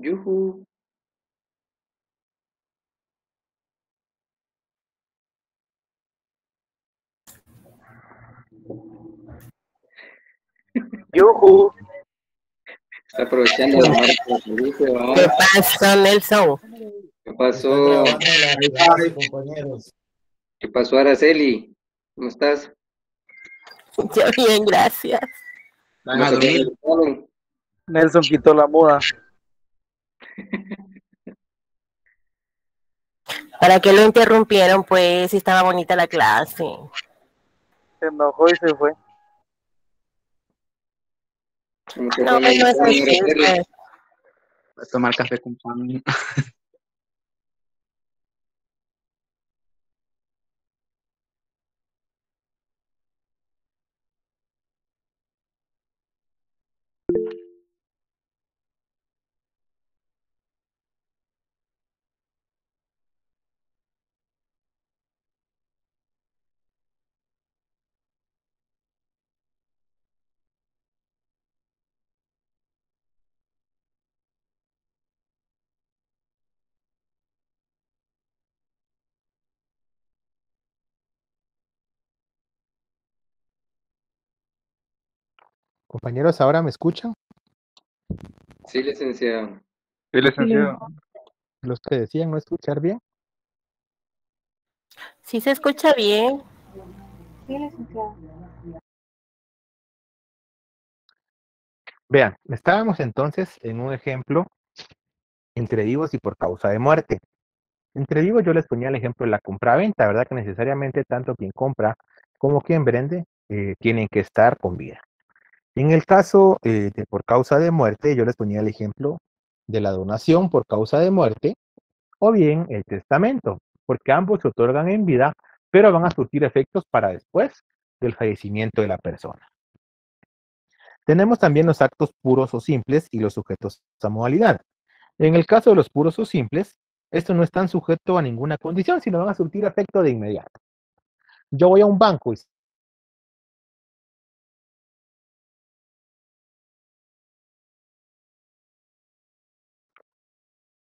Yuhu. Yuhu. Está aprovechando la hora para salirse, ¿va? ¿Qué pasa, Nelson? ¿Qué pasó? ¿Qué pasó, Araceli? ¿Cómo estás? Yo bien, gracias. Nelson quitó la moda. ¿Para qué lo interrumpieron, pues, si estaba bonita la clase? Se enojó y se fue. ¿Cómo te No, fue no es así, Araceli? pues. A tomar café con pan. <laughs> Compañeros, ¿ahora me escuchan? Sí, licenciado. Sí, licenciado. Los que decían no escuchar bien. Sí se escucha bien. Sí, licenciado. Vean, estábamos entonces en un ejemplo entre vivos y por causa de muerte. Entre vivos yo les ponía el ejemplo de la compra-venta, ¿verdad? Que necesariamente tanto quien compra como quien vende eh, tienen que estar con vida. En el caso eh, de por causa de muerte, yo les ponía el ejemplo de la donación por causa de muerte o bien el testamento, porque ambos se otorgan en vida, pero van a surtir efectos para después del fallecimiento de la persona. Tenemos también los actos puros o simples y los sujetos a modalidad. En el caso de los puros o simples, estos no están sujetos a ninguna condición, sino van a surtir efecto de inmediato. Yo voy a un banco y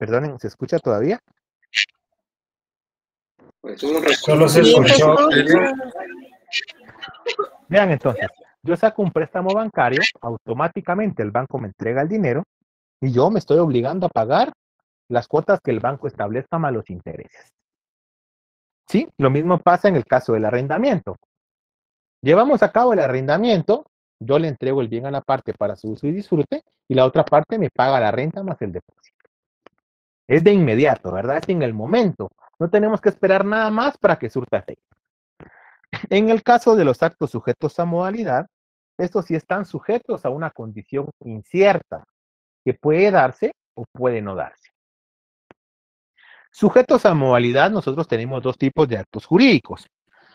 Perdonen, ¿se escucha todavía? Pues Solo se escuchó. Vean entonces, yo saco un préstamo bancario, automáticamente el banco me entrega el dinero y yo me estoy obligando a pagar las cuotas que el banco establezca más los intereses. Sí, lo mismo pasa en el caso del arrendamiento. Llevamos a cabo el arrendamiento, yo le entrego el bien a la parte para su uso y disfrute y la otra parte me paga la renta más el depósito. Es de inmediato, ¿verdad? Es en el momento. No tenemos que esperar nada más para que surta efecto. En el caso de los actos sujetos a modalidad, estos sí están sujetos a una condición incierta, que puede darse o puede no darse. Sujetos a modalidad, nosotros tenemos dos tipos de actos jurídicos.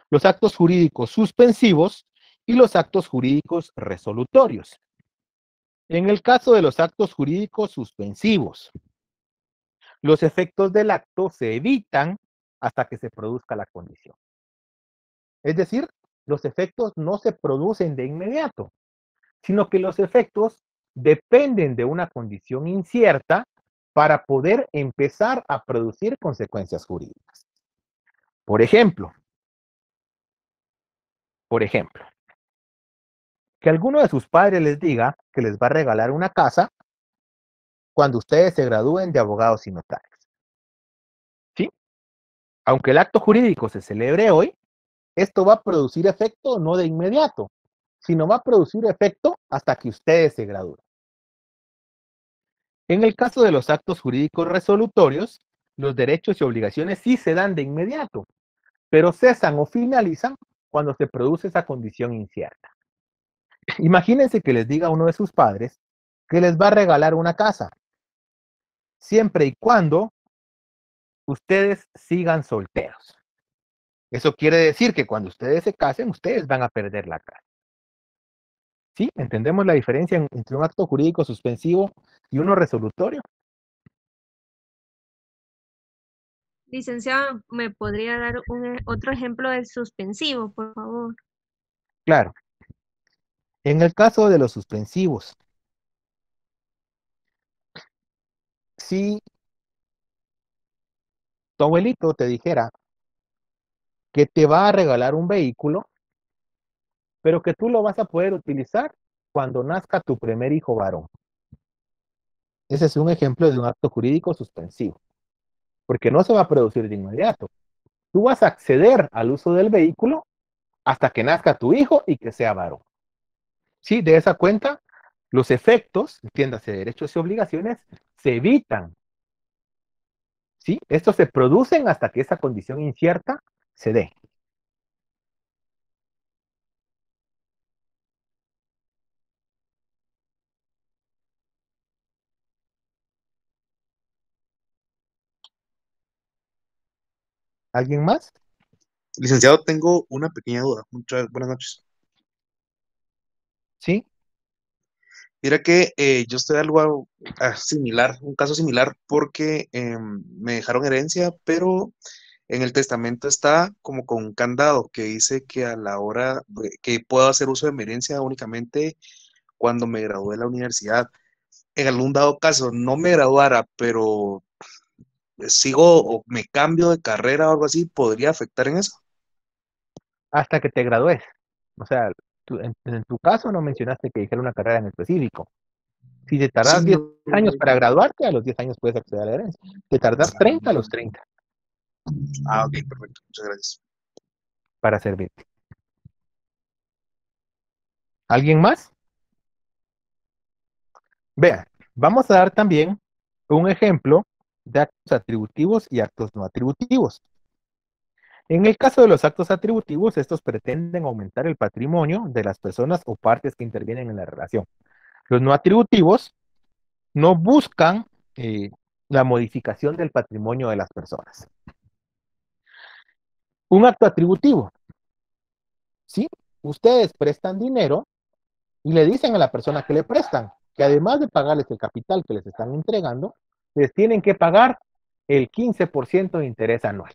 Los actos jurídicos suspensivos y los actos jurídicos resolutorios. En el caso de los actos jurídicos suspensivos, los efectos del acto se evitan hasta que se produzca la condición. Es decir, los efectos no se producen de inmediato, sino que los efectos dependen de una condición incierta para poder empezar a producir consecuencias jurídicas. Por ejemplo, por ejemplo, que alguno de sus padres les diga que les va a regalar una casa cuando ustedes se gradúen de abogados y notarios. ¿Sí? Aunque el acto jurídico se celebre hoy, esto va a producir efecto no de inmediato, sino va a producir efecto hasta que ustedes se gradúen. En el caso de los actos jurídicos resolutorios, los derechos y obligaciones sí se dan de inmediato, pero cesan o finalizan cuando se produce esa condición incierta. Imagínense que les diga uno de sus padres que les va a regalar una casa, siempre y cuando ustedes sigan solteros. Eso quiere decir que cuando ustedes se casen, ustedes van a perder la casa. ¿Sí? ¿Entendemos la diferencia en- entre un acto jurídico suspensivo y uno resolutorio? Licenciado, ¿me podría dar un, e- otro ejemplo de suspensivo, por favor? Claro. En el caso de los suspensivos, si tu abuelito te dijera que te va a regalar un vehículo, pero que tú lo vas a poder utilizar cuando nazca tu primer hijo varón. Ese es un ejemplo de un acto jurídico suspensivo, porque no se va a producir de inmediato. Tú vas a acceder al uso del vehículo hasta que nazca tu hijo y que sea varón. Sí, de esa cuenta, los efectos, entiéndase, derechos y obligaciones, se evitan. ¿Sí? Estos se producen hasta que esa condición incierta se dé. ¿Alguien más? Licenciado, tengo una pequeña duda. Muchas buenas noches. Sí. Mira que eh, yo estoy algo ah, similar, un caso similar, porque em, me dejaron herencia, pero en el testamento está como con un candado que dice que a la hora que puedo hacer uso de mi herencia únicamente cuando me gradué de la universidad. En algún dado caso no me graduara, pero sigo o me cambio de carrera o algo así, ¿podría afectar en eso? Hasta que te gradúes. O sea, en, en tu caso no mencionaste que dijera una carrera en específico. Si te tardas Sí, 10 no, años para graduarte, a los 10 años puedes acceder a la herencia. Te tardas 30 a los 30 Ah, ok, perfecto. Muchas gracias. para servirte. ¿Alguien más? Vean, vamos a dar también un ejemplo de actos atributivos y actos no atributivos. En el caso de los actos atributivos, estos pretenden aumentar el patrimonio de las personas o partes que intervienen en la relación. Los no atributivos no buscan eh, la modificación del patrimonio de las personas. Un acto atributivo. ¿Sí? Ustedes prestan dinero y le dicen a la persona que le prestan que además de pagarles el capital que les están entregando, les tienen que pagar el 15% de interés anual.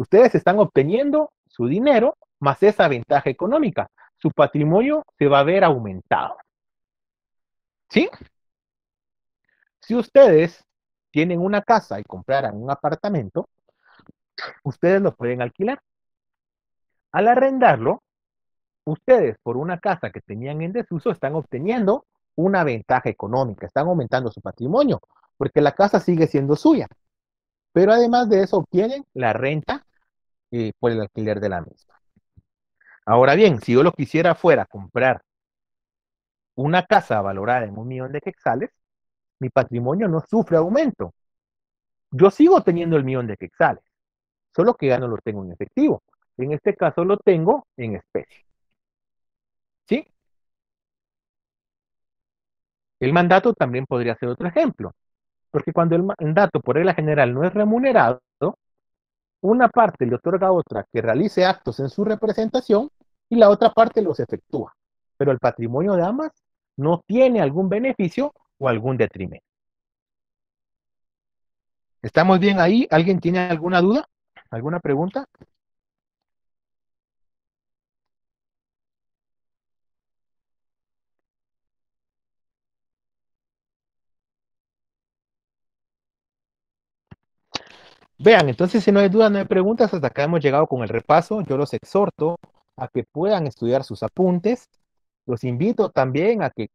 Ustedes están obteniendo su dinero más esa ventaja económica. Su patrimonio se va a ver aumentado. ¿Sí? Si ustedes tienen una casa y compraran un apartamento, ustedes lo pueden alquilar. Al arrendarlo, ustedes por una casa que tenían en desuso están obteniendo una ventaja económica, están aumentando su patrimonio, porque la casa sigue siendo suya. Pero además de eso obtienen la renta eh, por el alquiler de la misma. Ahora bien, si yo lo quisiera fuera comprar una casa valorada en un millón de quetzales, mi patrimonio no sufre aumento. Yo sigo teniendo el millón de quetzales, solo que ya no lo tengo en efectivo. En este caso lo tengo en especie. ¿Sí? El mandato también podría ser otro ejemplo, porque cuando el mandato por regla general no es remunerado, una parte le otorga a otra que realice actos en su representación y la otra parte los efectúa, pero el patrimonio de ambas no tiene algún beneficio o algún detrimento. ¿Estamos bien ahí? ¿Alguien tiene alguna duda? ¿Alguna pregunta? Vean, entonces si no hay dudas, no hay preguntas, hasta acá hemos llegado con el repaso. Yo los exhorto a que puedan estudiar sus apuntes. Los invito también a que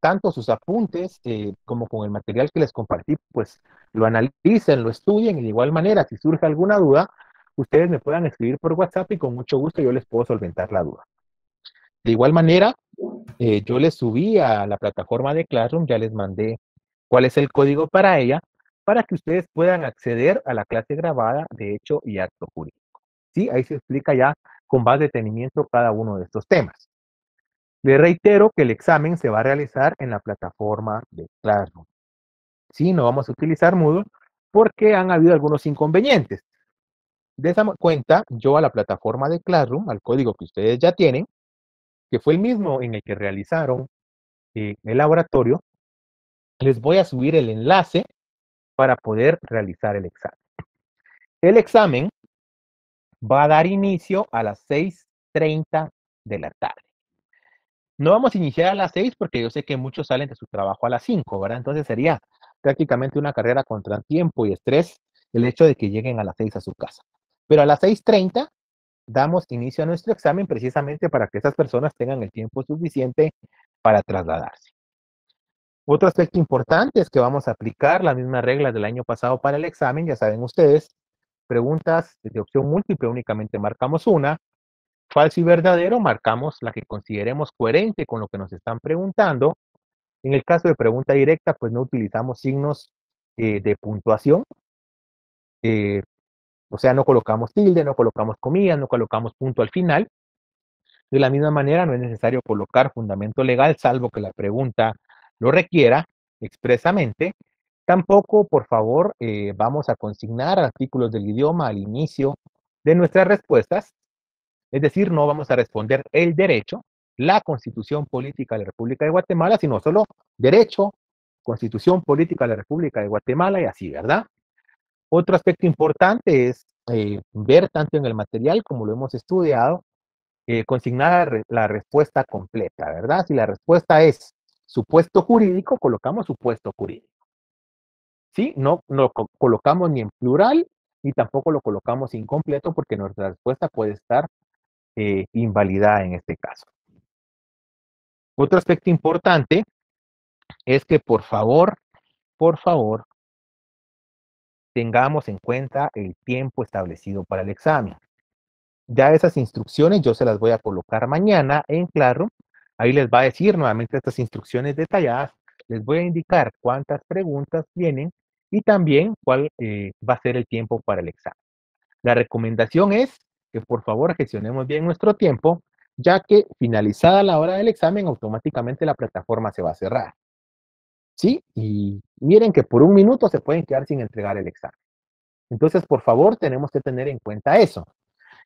tanto sus apuntes eh, como con el material que les compartí, pues lo analicen, lo estudien de igual manera, si surge alguna duda, ustedes me puedan escribir por WhatsApp y con mucho gusto yo les puedo solventar la duda. De igual manera, eh, yo les subí a la plataforma de Classroom, ya les mandé cuál es el código para ella, para que ustedes puedan acceder a la clase grabada de hecho y acto jurídico. ¿Sí? Ahí se explica ya con más detenimiento cada uno de estos temas. Les reitero que el examen se va a realizar en la plataforma de Classroom. Sí, no vamos a utilizar Moodle porque han habido algunos inconvenientes. De esa cuenta, yo a la plataforma de Classroom, al código que ustedes ya tienen, que fue el mismo en el que realizaron eh, el laboratorio, les voy a subir el enlace para poder realizar el examen. El examen va a dar inicio a las 6.30 de la tarde. No vamos a iniciar a las 6 porque yo sé que muchos salen de su trabajo a las 5, ¿verdad? Entonces sería prácticamente una carrera contra tiempo y estrés el hecho de que lleguen a las 6 a su casa. Pero a las 6.30 damos inicio a nuestro examen precisamente para que esas personas tengan el tiempo suficiente para trasladarse. Otro aspecto importante es que vamos a aplicar las mismas reglas del año pasado para el examen, ya saben ustedes, preguntas de opción múltiple únicamente marcamos una, falso y verdadero marcamos la que consideremos coherente con lo que nos están preguntando. En el caso de pregunta directa, pues no utilizamos signos eh, de puntuación, eh, o sea, no colocamos tilde, no colocamos comillas, no colocamos punto al final. De la misma manera, no es necesario colocar fundamento legal, salvo que la pregunta lo requiera expresamente. Tampoco, por favor, eh, vamos a consignar artículos del idioma al inicio de nuestras respuestas. Es decir, no vamos a responder el derecho, la constitución política de la República de Guatemala, sino solo derecho, constitución política de la República de Guatemala y así, ¿verdad? Otro aspecto importante es eh, ver tanto en el material como lo hemos estudiado, eh, consignar la, respuesta completa, ¿verdad? Si la respuesta es supuesto jurídico, colocamos supuesto jurídico. ¿Sí? No lo co- colocamos ni en plural, ni tampoco lo colocamos incompleto porque nuestra respuesta puede estar eh, invalidada en este caso. Otro aspecto importante es que por favor, por favor, tengamos en cuenta el tiempo establecido para el examen. Ya esas instrucciones yo se las voy a colocar mañana en Claro. Ahí les va a decir nuevamente estas instrucciones detalladas. Les voy a indicar cuántas preguntas tienen y también cuál eh, va a ser el tiempo para el examen. La recomendación es que por favor gestionemos bien nuestro tiempo, ya que finalizada la hora del examen, automáticamente la plataforma se va a cerrar. ¿Sí? Y miren que por un minuto se pueden quedar sin entregar el examen. Entonces, por favor, tenemos que tener en cuenta eso.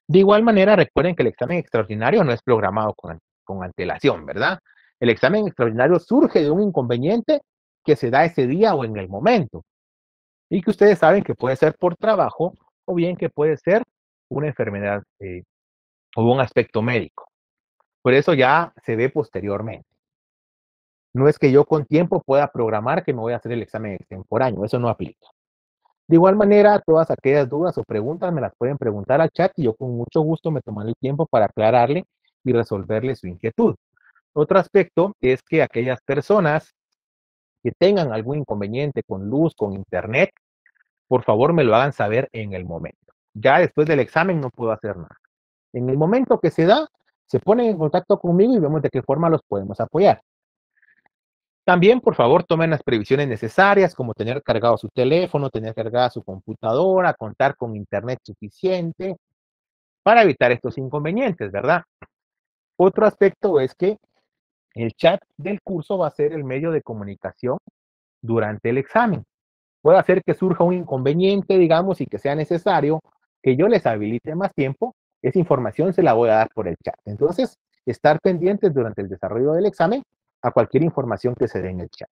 De igual manera, recuerden que el examen extraordinario no es programado con, con antelación, ¿verdad? El examen extraordinario surge de un inconveniente que se da ese día o en el momento. Y que ustedes saben que puede ser por trabajo o bien que puede ser una enfermedad eh, o un aspecto médico. Por eso ya se ve posteriormente. No es que yo con tiempo pueda programar que me voy a hacer el examen extemporáneo, eso no aplica. De igual manera, todas aquellas dudas o preguntas me las pueden preguntar al chat y yo con mucho gusto me tomaré el tiempo para aclararle y resolverle su inquietud. Otro aspecto es que aquellas personas que tengan algún inconveniente con luz, con internet, por favor me lo hagan saber en el momento. Ya después del examen no puedo hacer nada. En el momento que se da, se ponen en contacto conmigo y vemos de qué forma los podemos apoyar. También, por favor, tomen las previsiones necesarias, como tener cargado su teléfono, tener cargada su computadora, contar con internet suficiente, para evitar estos inconvenientes, ¿verdad? Otro aspecto es que el chat del curso va a ser el medio de comunicación durante el examen. Puede hacer que surja un inconveniente, digamos, y que sea necesario que yo les habilite más tiempo. Esa información se la voy a dar por el chat. Entonces, estar pendientes durante el desarrollo del examen a cualquier información que se dé en el chat.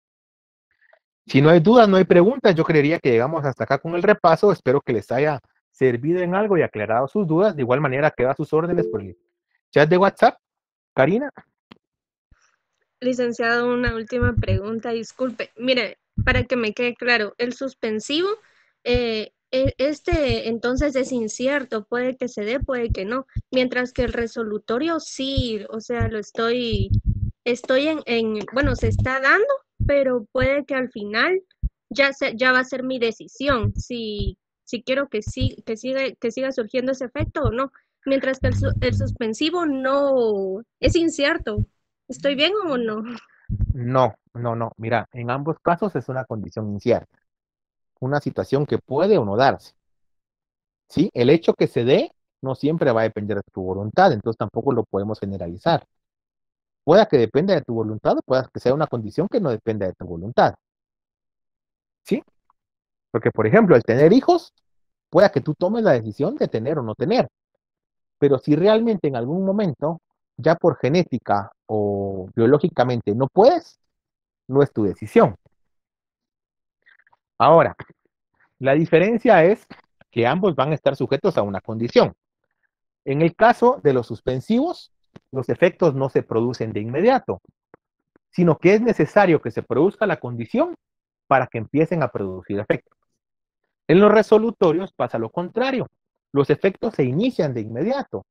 Si no hay dudas, no hay preguntas, yo creería que llegamos hasta acá con el repaso. Espero que les haya servido en algo y aclarado sus dudas. De igual manera, queda sus órdenes por el chat de WhatsApp. Karina. Licenciado, una última pregunta, disculpe. Mire, para que me quede claro, el suspensivo, eh, e- este entonces es incierto, puede que se dé, puede que no, mientras que el resolutorio sí, o sea, lo estoy, estoy en, en, bueno, se está dando, pero puede que al final ya, se, ya va a ser mi decisión si, si quiero que, sí, que, siga, que siga surgiendo ese efecto o no, mientras que el, su- el suspensivo no, es incierto. ¿Estoy bien o no? No, no, no. Mira, en ambos casos es una condición incierta. Una situación que puede o no darse. ¿Sí? El hecho que se dé no siempre va a depender de tu voluntad, entonces tampoco lo podemos generalizar. Pueda que dependa de tu voluntad o pueda que sea una condición que no dependa de tu voluntad. ¿Sí? Porque, por ejemplo, el tener hijos, pueda que tú tomes la decisión de tener o no tener. Pero si realmente en algún momento, ya por genética o biológicamente no puedes, no es tu decisión. Ahora, la diferencia es que ambos van a estar sujetos a una condición. En el caso de los suspensivos, los efectos no se producen de inmediato, sino que es necesario que se produzca la condición para que empiecen a producir efectos. En los resolutorios pasa lo contrario. Los efectos se inician de inmediato,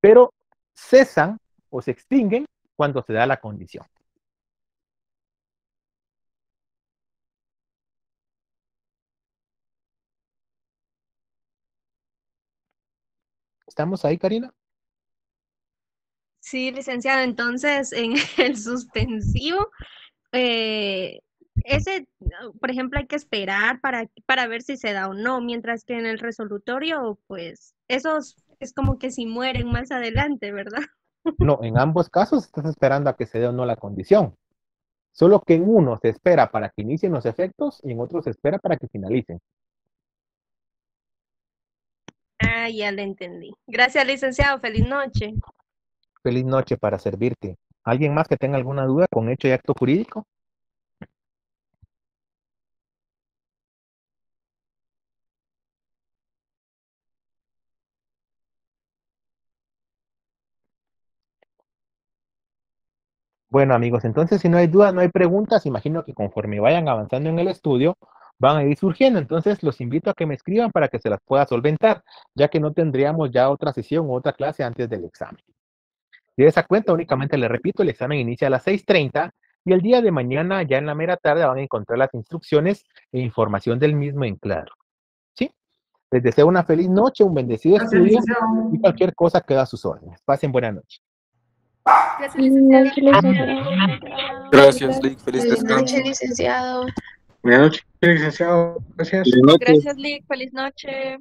pero cesan o se extinguen cuando se da la condición. ¿Estamos ahí, Karina? Sí, licenciado. Entonces, en <laughs> el suspensivo, eh, ese, por ejemplo, hay que esperar para, para ver si se da o no, mientras que en el resolutorio, pues, esos es como que si mueren más adelante, ¿verdad? No, en ambos casos estás esperando a que se dé o no la condición. Solo que en uno se espera para que inicien los efectos y en otro se espera para que finalicen. Ah, ya lo entendí. Gracias, licenciado. Feliz noche. Feliz noche para servirte. ¿Alguien más que tenga alguna duda con hecho y acto jurídico? Bueno, amigos, entonces si no hay dudas, no hay preguntas, imagino que conforme vayan avanzando en el estudio, van a ir surgiendo. Entonces los invito a que me escriban para que se las pueda solventar, ya que no tendríamos ya otra sesión u otra clase antes del examen. De esa cuenta, únicamente les repito, el examen inicia a las 6.30 y el día de mañana, ya en la mera tarde, van a encontrar las instrucciones e información del mismo en claro. ¿Sí? Les deseo una feliz noche, un bendecido estudio y cualquier cosa queda a sus órdenes. Pasen buena noche. Gracias, licenciado. Gracias, Lick. Feliz descanso. noche, licenciado. Buenas noches, licenciado. Gracias. Gracias, Lick. Feliz noche.